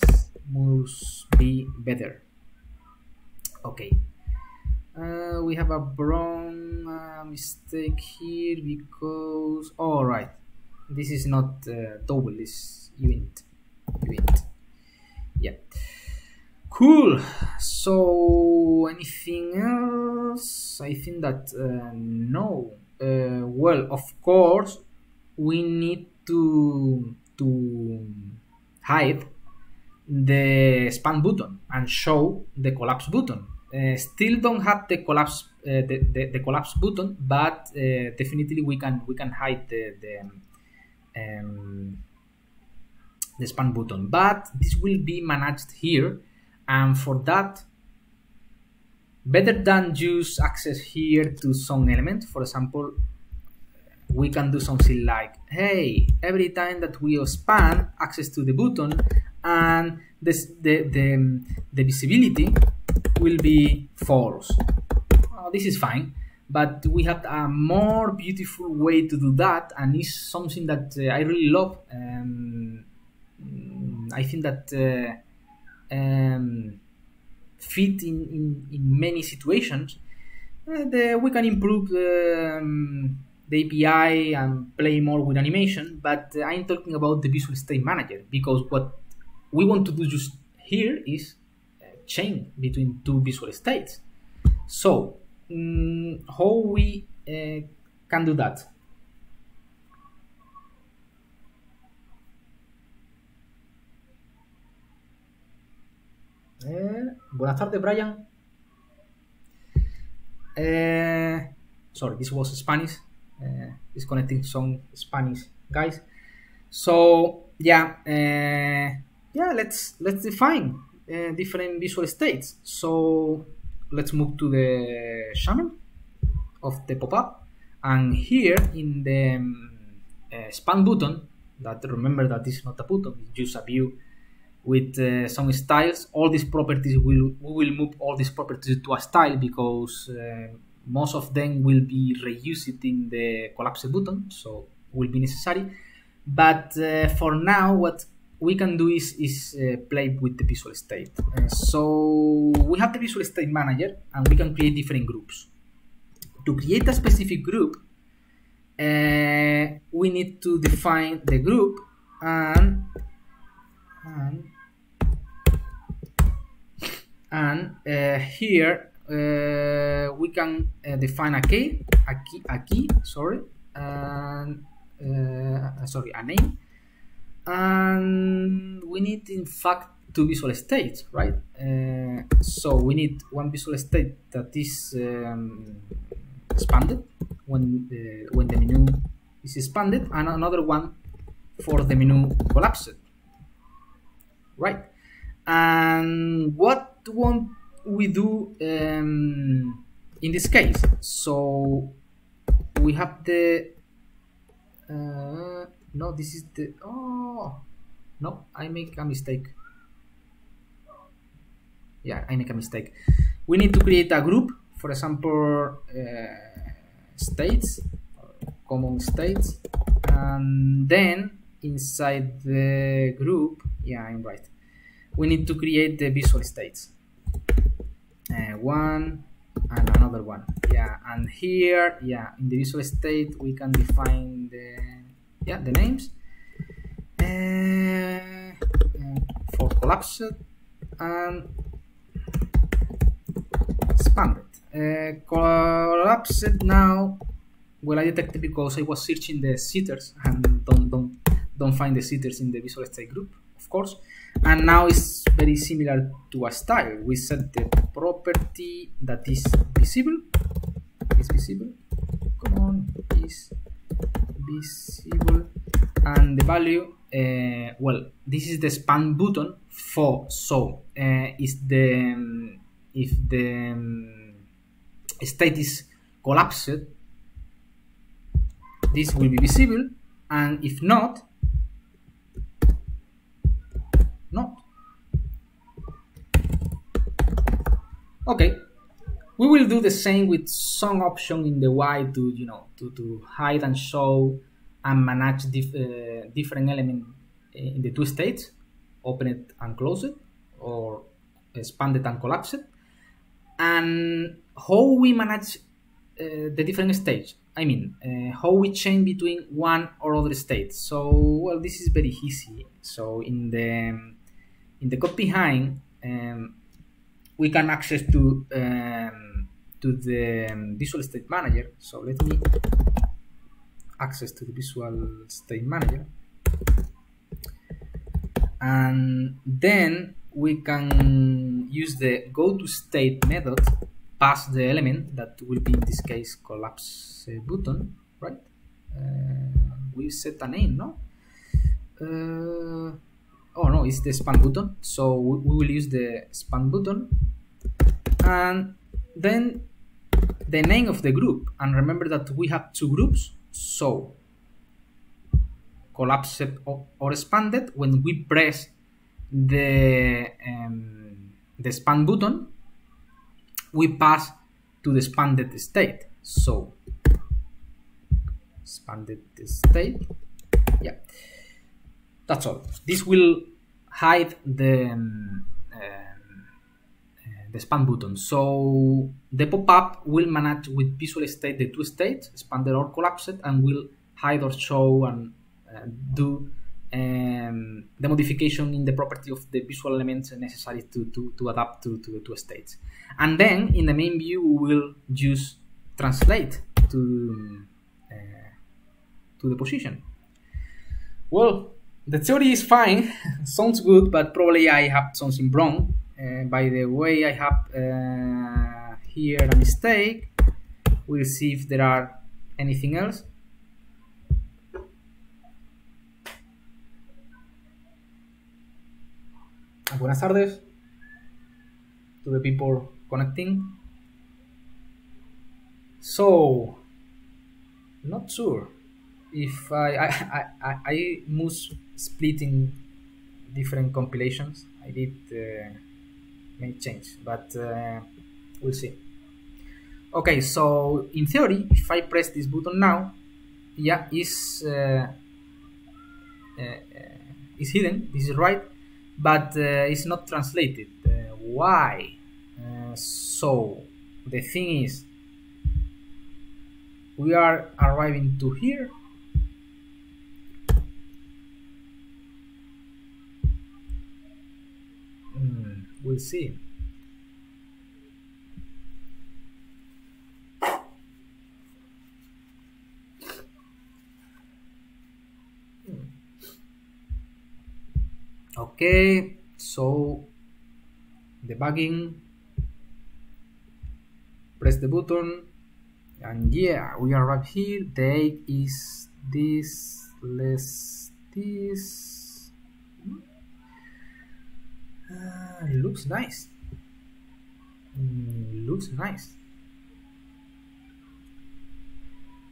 must be better. Okay. Uh, we have a wrong uh, mistake here because all oh, right. This is not uh, double this event. Event. Yeah cool. So anything else? I think that uh, no. Uh, well of course we need to to hide the span button and show the collapse button. Uh, still don't have the collapse uh, the, the, the, collapse button but uh, definitely we can we can hide the, the um, the span button. But this will be managed here and for that better than just access here to some element. For example we can do something like hey every time that we span access to the button and this the the, the visibility will be false. This is fine but we have a more beautiful way to do that and it's something that uh, i really love. Um, i think that uh, um, fit in, in, in many situations uh, the, we can improve the, um, the api and play more with animation but uh, i'm talking about the visual state manager because what we want to do just here is uh, chain between two visual states. So mm, how we uh, can do that Buenas tardes, Brian. Uh, sorry, this was Spanish. Uh, disconnecting some Spanish guys. So yeah, uh, yeah. Let's let's define different visual states. So let's move to the XAML of the pop-up, and here in the um, span button, that remember that this is not a button, it's just a view with uh, some styles. All these properties will we will move all these properties to a style because uh, most of them will be reused in the collapse button, so will be necessary. But uh, for now, what we can do is, is uh, play with the visual state. So we have the visual state manager and we can create different groups. To create a specific group, uh, we need to define the group and, and and uh, here uh, we can uh, define a key, a key, a key, sorry, and uh, sorry, a name, and we need in fact two visual states, right? Uh, so we need one visual state that is um, expanded when the when the menu is expanded, and another one for the menu collapsed, right? And what won't we do um, in this case? So we have the uh, no, this is the oh no, I make a mistake. Yeah, I make a mistake. We need to create a group, for example, uh, states, common states, and then inside the group, yeah, I'm right we need to create the visual states. Uh, one and another one. Yeah, and here, yeah, in the visual state, we can define the yeah the names uh, for collapsed and expanded. Uh, collapsed now. Well, I detected because I was searching the setters and don't don't don't find the setters in the visual state group, of course and now it's very similar to a style. We set the property that is visible. Is visible. Come on. Is visible. And the value uh, well this is the span button for so uh, is the um, if the um, state is collapsed this will be visible. And if not not. Okay, we will do the same with some option in the Y to you know to, to hide and show and manage dif uh, different element in the two states, open it and close it, or expand it and collapse it, and how we manage uh, the different states. I mean, uh, how we change between one or other state. So, well, this is very easy. So, in the in the code behind, um, we can access to um, to the um, Visual State Manager. So let me access to the Visual State Manager, and then we can use the go to state method pass the element that will be in this case collapse button, right? Uh, we set a name, no? Uh, oh no it's the span button. So we will use the span button. And then the name of the group. And remember that we have two groups. So collapsed or expanded. When we press the um, the span button we pass to the expanded state. So expanded state. Yeah that's all. This will hide the um, uh, the span button. So the pop-up will manage with visual state the two states, expanded or collapsed, and will hide or show and uh, do um, the modification in the property of the visual elements necessary to, to, to adapt to, to the two states. And then in the main view, we will use translate to, uh, to the position. Well, the theory is fine, sounds good, but probably I have something wrong. uh, by the way I have uh, here a mistake. We'll see if there are anything else. Buenas tardes. To the people connecting. So not sure if I I, I, I, I must split in different compilations. I did uh, make change but uh, we'll see. Okay so in theory if I press this button now yeah is uh, uh, uh is hidden this is right but uh, it's not translated. Why? So the thing is we are arriving to here mm, we'll see. Okay so debugging. Press the button and yeah we are right here. The date is this less this uh, looks nice. Mm, looks nice.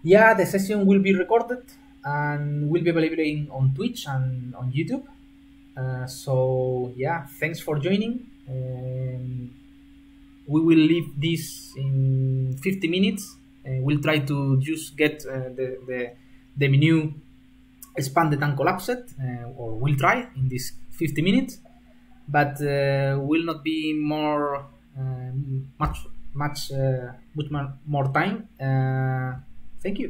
Yeah the session will be recorded and will be available in, on twitch and on youtube. Uh, so yeah thanks for joining. Um, we will leave this in 50 minutes. Uh, we'll try to just get uh, the, the, the menu expanded and collapsed uh, or we'll try in this 50 minutes but uh, will not be more much much much more time. Thank you.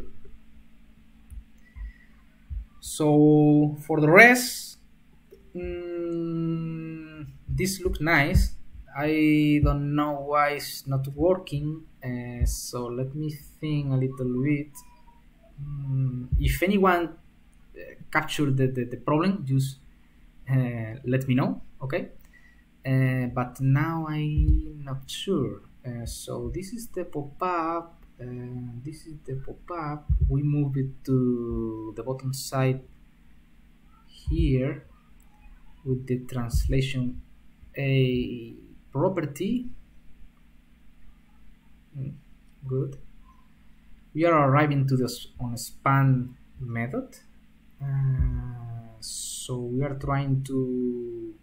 So for the rest mm, this looks nice. I don't know why it's not working. Uh, so let me think a little bit. Mm, if anyone uh, captured the, the, the, problem just uh, let me know okay? Uh, but now I'm not sure. Uh, so this is the pop-up uh, this is the pop-up. We move it to the bottom side here with the translation a property. Hmm, good. We are arriving to this on span method. Uh, so we are trying to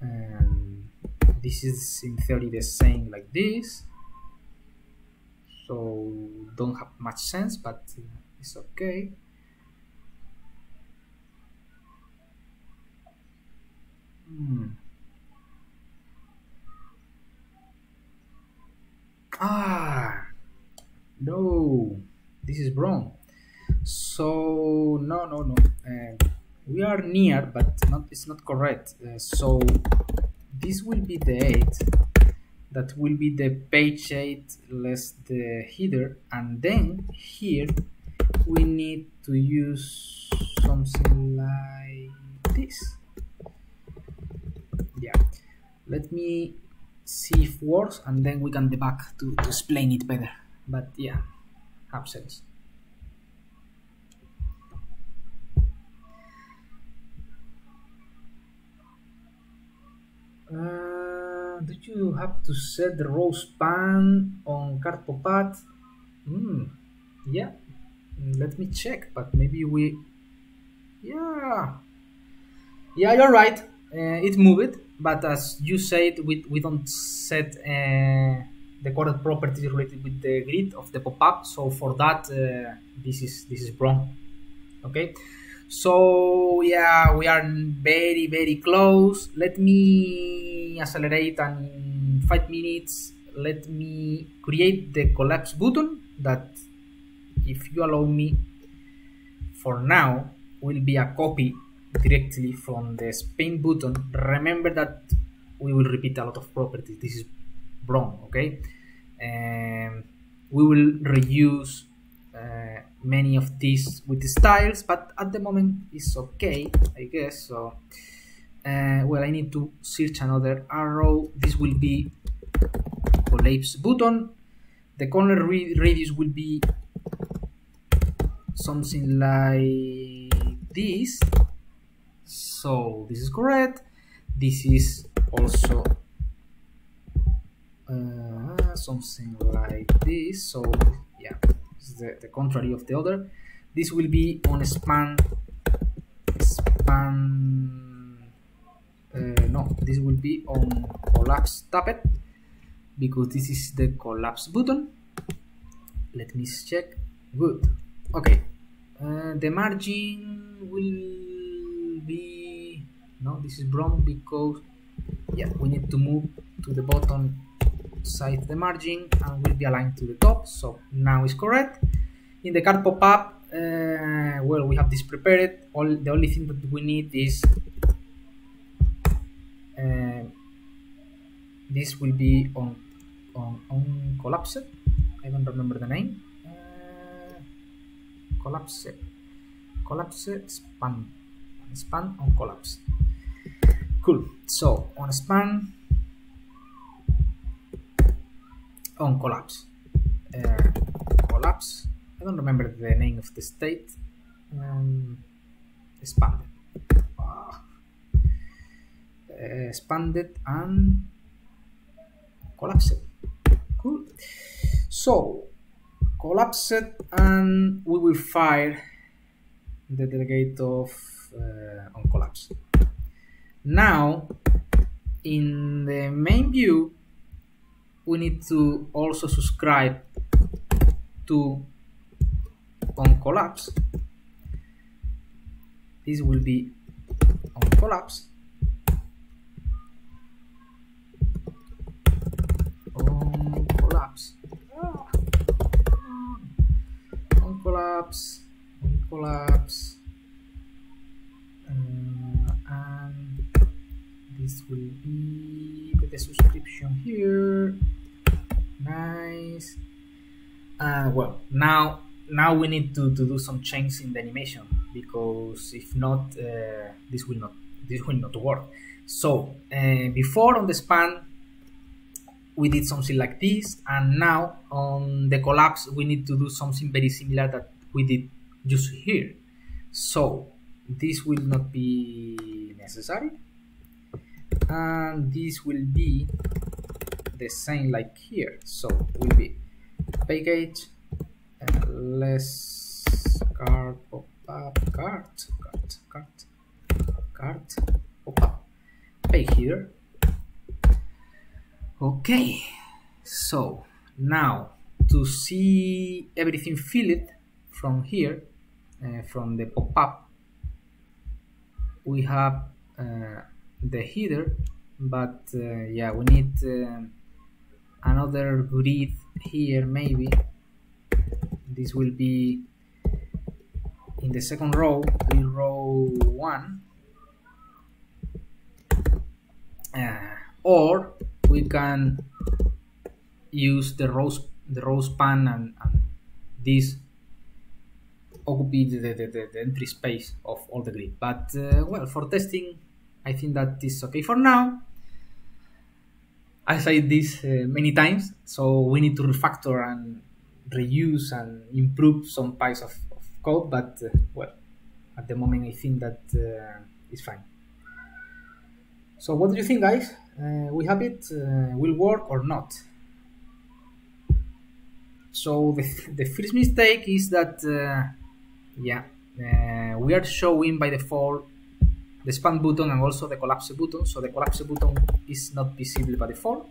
and this is in theory the same like this. So don't have much sense but it's okay. Hmm. ah no. This is wrong so no no no. Uh, we are near but not it's not correct. Uh, so this will be the 8 that will be the page 8 less the header and then here we need to use something like this. Yeah. Let me see if works and then we can debug to, to explain it better. But yeah have sense uh, do you have to set the row span on CardPopup? Hmm, yeah, let me check, but maybe we, yeah, yeah, you're right, uh, it moved, but as you said, we, we don't set uh, the correct properties related with the grid of the pop-up, so for that, uh, this is this is wrong, okay? So yeah, we are very very close. Let me accelerate and five minutes. Let me create the collapse button that if you allow me for now will be a copy directly from the span button. Remember that we will repeat a lot of properties. This is wrong okay? And we will reuse uh, many of these with the styles, but at the moment it's okay, I guess. So, uh, well, I need to search another arrow. This will be collapse button. The corner radius will be something like this. So this is correct. This is also uh, something like this. So yeah, the, the contrary of the other. This will be on span span. Uh, no, this will be on collapse tapped because this is the collapse button. Let me check. Good. Okay. Uh, the margin will be no. This is wrong because yeah, we need to move to the bottom side the margin and will be aligned to the top. So now is correct. In the card pop-up uh, well we have this prepared. All the only thing that we need is uh, this will be on on, on collapse. I don't remember the name. Uh, collapse collapse span span on collapse. Cool. So on span on collapse. Uh, collapse. I don't remember the name of the state. Um, expanded. Uh, expanded and collapsed. Cool. So collapsed and we will fire the delegate of uh, on collapse. Now in the main view we need to also subscribe to on collapse. This will be on collapse. On collapse. On collapse. On collapse. Uh, and this will be the subscription here. Nice. Uh, well now now we need to, to do some changes in the animation because if not uh, this will not this will not work. So uh, before on the span we did something like this and now on the collapse we need to do something very similar that we did just here. So this will not be necessary and this will be the same like here. So will be package uh, less card pop up card card card card pop up pay here. Okay so now to see everything filled from here uh, from the pop-up we have uh, the header but uh, yeah we need uh, another grid here maybe. This will be in the second row in row one. Uh, or we can use the row the row span and, and this occupy the, the, the, the, entry space of all the grid. But uh, well for testing I think that is okay for now. I said this uh, many times so we need to refactor and reuse and improve some parts of, of code but uh, well at the moment I think that uh, it's fine. So what do you think guys? Uh, we have it uh, will work or not? So the, the first mistake is that uh, yeah we are showing by default the span button and also the collapse button. So the collapse button is not visible by default.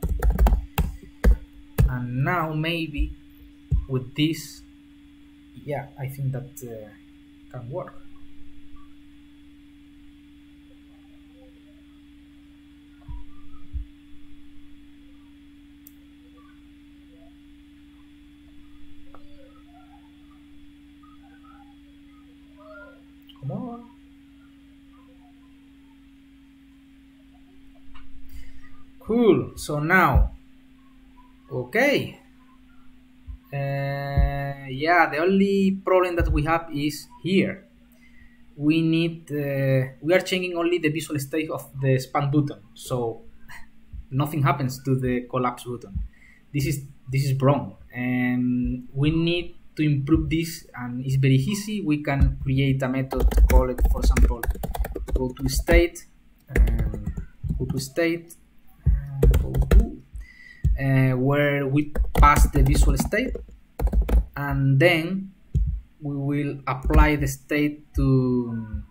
And now maybe with this yeah I think that uh, can work Come on. Cool. So now, okay. Uh, yeah, the only problem that we have is here. We need, uh, we are changing only the visual state of the span button, so nothing happens to the collapse button. This is this is wrong, and we need to improve this. And it's very easy. We can create a method call it, for example, go to state, um, go to state, uh, where we pass the visual state and then we will apply the state to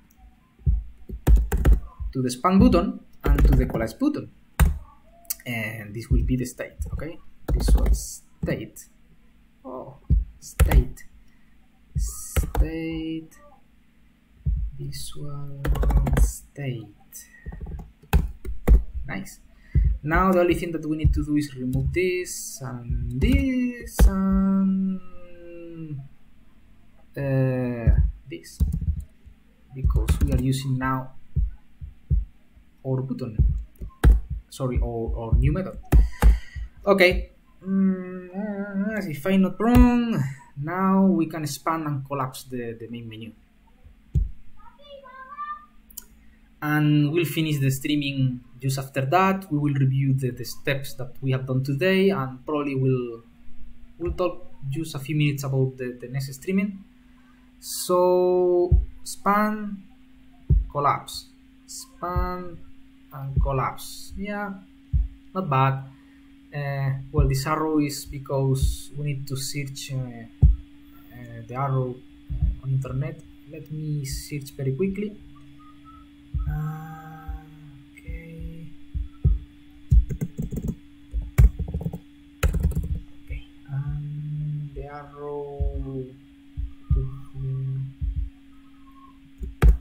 to the span button and to the collapse button. And this will be the state okay? Visual state. Oh state. State. Visual state. Nice now the only thing that we need to do is remove this and this and uh, this. Because we are using now our button. Sorry our, our new method. Okay. Mm, if I'm not wrong now we can expand and collapse the, the main menu and we'll finish the streaming just after that. We will review the, the steps that we have done today and probably we'll we'll talk just a few minutes about the, the next streaming. So span collapse. Span and collapse. Yeah not bad. Uh, well this arrow is because we need to search uh, uh, the arrow uh, on internet. Let me search very quickly okay. Okay.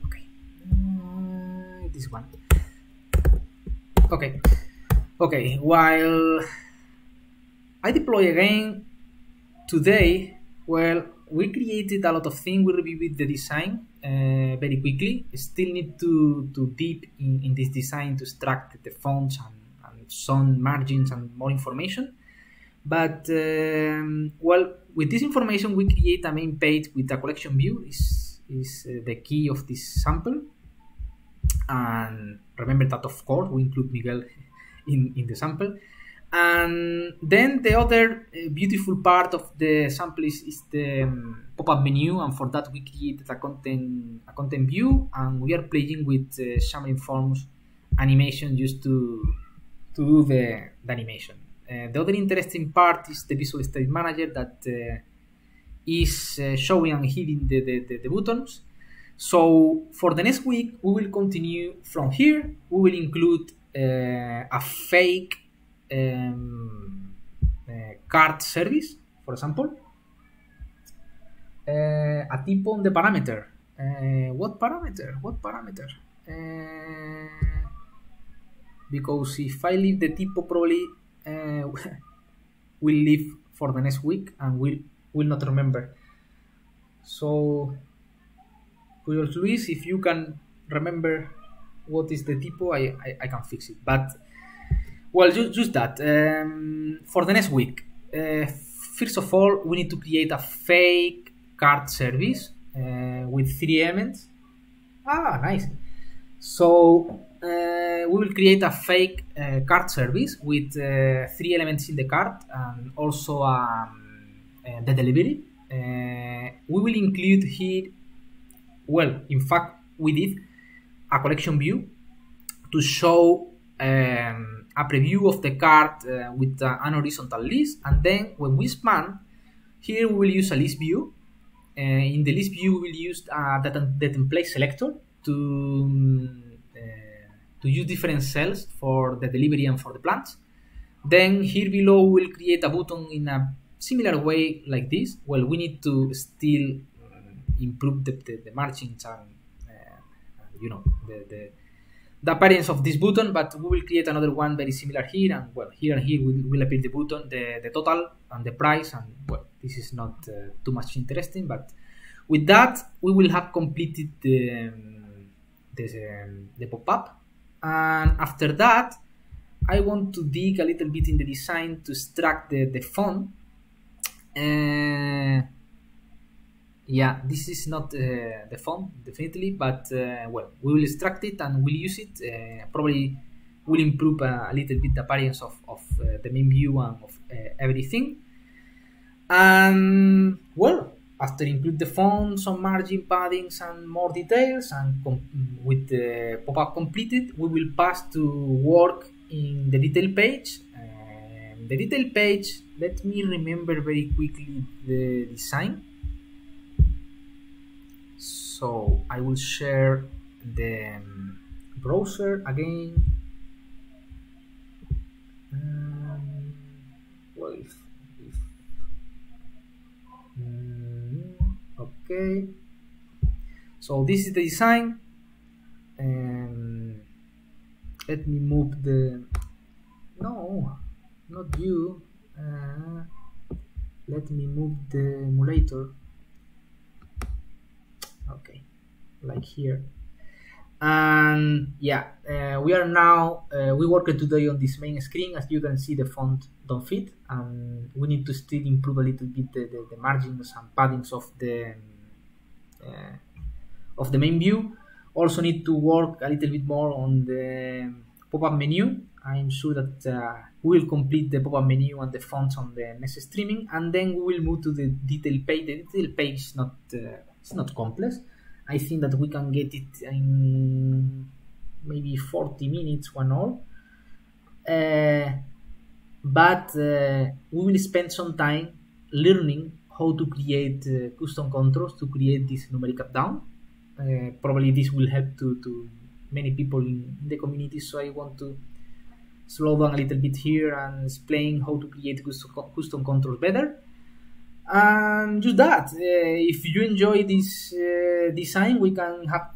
Okay. This one. Okay. Okay. While I deploy again today, well, we created a lot of things. We reviewed the design uh, very quickly. Still need to, to deep in, in this design to extract the fonts and, and some margins and more information. But um, well, with this information, we create a main page with a collection view. is is uh, the key of this sample. And remember that of course we include Miguel in, in the sample. And then the other uh, beautiful part of the sample is, is the um, pop-up menu, and for that we created a content a content view, and we are playing with uh, Xamarin Forms animation just to to do the, the animation. Uh, the other interesting part is the Visual State Manager that uh, is uh, showing and hiding the, the, the, the buttons. So for the next week, we will continue from here. We will include uh, a fake um, card service, for example, uh, a type on the parameter. Uh, what parameter? What parameter? Because if I leave the typo, probably will leave for the next week and will will not remember. So, Luis, if you can remember what is the typo, I, I, I can fix it. But well, just, just that. Um, for the next week, uh, first of all, we need to create a fake card service uh, with three elements. Ah, nice. So uh, we will create a fake uh, card service with uh, three elements in the card and also um, uh, the delivery. We will include here, well, in fact, we did a collection view to show um, a preview of the card uh, with uh, an horizontal list and then when we span here we will use a list view. Uh, in the list view we will use uh, the, the template selector to um, uh, to use different cells for the delivery and for the plants. Then here below we'll create a button in a similar way like this. Well we need to still um, improve the, the, the margins and uh, you know the, the the appearance of this button, but we will create another one very similar here, and well, here and here will, will appear the button, the, the total and the price, and well, this is not uh, too much interesting, but with that, we will have completed the, um, um, the pop-up, and after that, I want to dig a little bit in the design to extract the, the font, uh, yeah, this is not uh, the font definitely, but uh, well, we will extract it and we'll use it. Uh, probably will improve a little bit the appearance of, of uh, the main view and of uh, everything. And well, after include the font, some margin paddings and more details, and with the pop-up completed, we will pass to work in the detail page. The detail page, let me remember very quickly the design. So I will share the um, browser again. Um, well, if, if mm, okay. So this is the design. Um, let me move the no, not you. Uh, let me move the emulator okay like here. And yeah uh, we are now uh, we worked today on this main screen. As you can see the font don't fit and we need to still improve a little bit the, the, the margins and paddings of the uh, of the main view. Also need to work a little bit more on the pop-up menu. I'm sure that uh, we will complete the pop-up menu and the fonts on the next streaming and then we will move to the detail page. The detail page is not uh, it's not complex I think that we can get it in maybe 40 minutes, one hour. Uh, but uh, we will spend some time learning how to create uh, custom controls to create this numeric up down. Uh, probably this will help to, to many people in the community, so I want to slow down a little bit here and explain how to create custom, custom controls better and just that uh, if you enjoy this uh, design we can have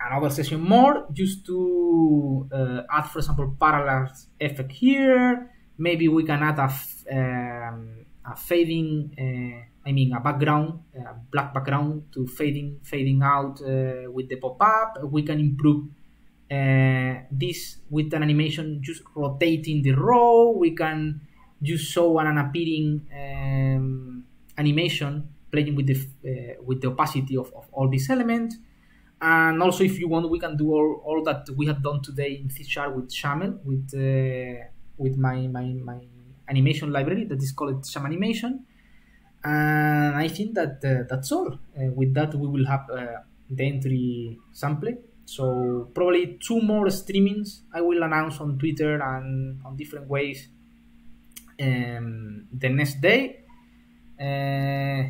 another session more just to uh, add for example parallel effect here. Maybe we can add a, um, a fading I mean a background a black background to fading fading out uh, with the pop-up. We can improve uh, this with an animation just rotating the row. We can just show an appearing um, animation playing with the uh, with the opacity of, of all these elements. And also if you want we can do all, all that we have done today in C Sharp with XAML with uh, with my, my my animation library that is called Xamanimation. And I think that uh, that's all. Uh, with that we will have uh, the entry sample. So probably two more streamings I will announce on Twitter and on different ways um, the next day uh,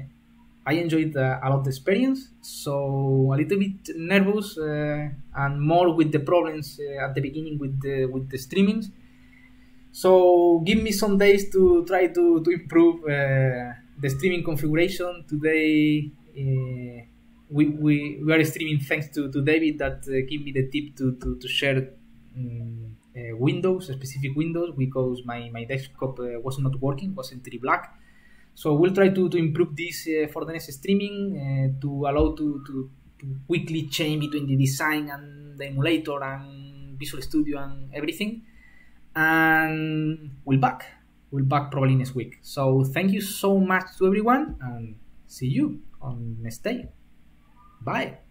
I enjoyed uh, a lot the experience, so a little bit nervous uh, and more with the problems at the beginning with the with the streamings. So give me some days to try to, to improve the streaming configuration. Today we, we, we are streaming thanks to, to David that uh, gave me the tip to, to, to share um, uh, Windows, specific Windows, because my, my desktop uh, was not working, was entirely black. So we'll try to, to improve this uh, for the next streaming uh, to allow to, to, to, quickly change between the design and the emulator and Visual Studio and everything. And we'll back. We'll back probably next week. So thank you so much to everyone and see you on next day. Bye.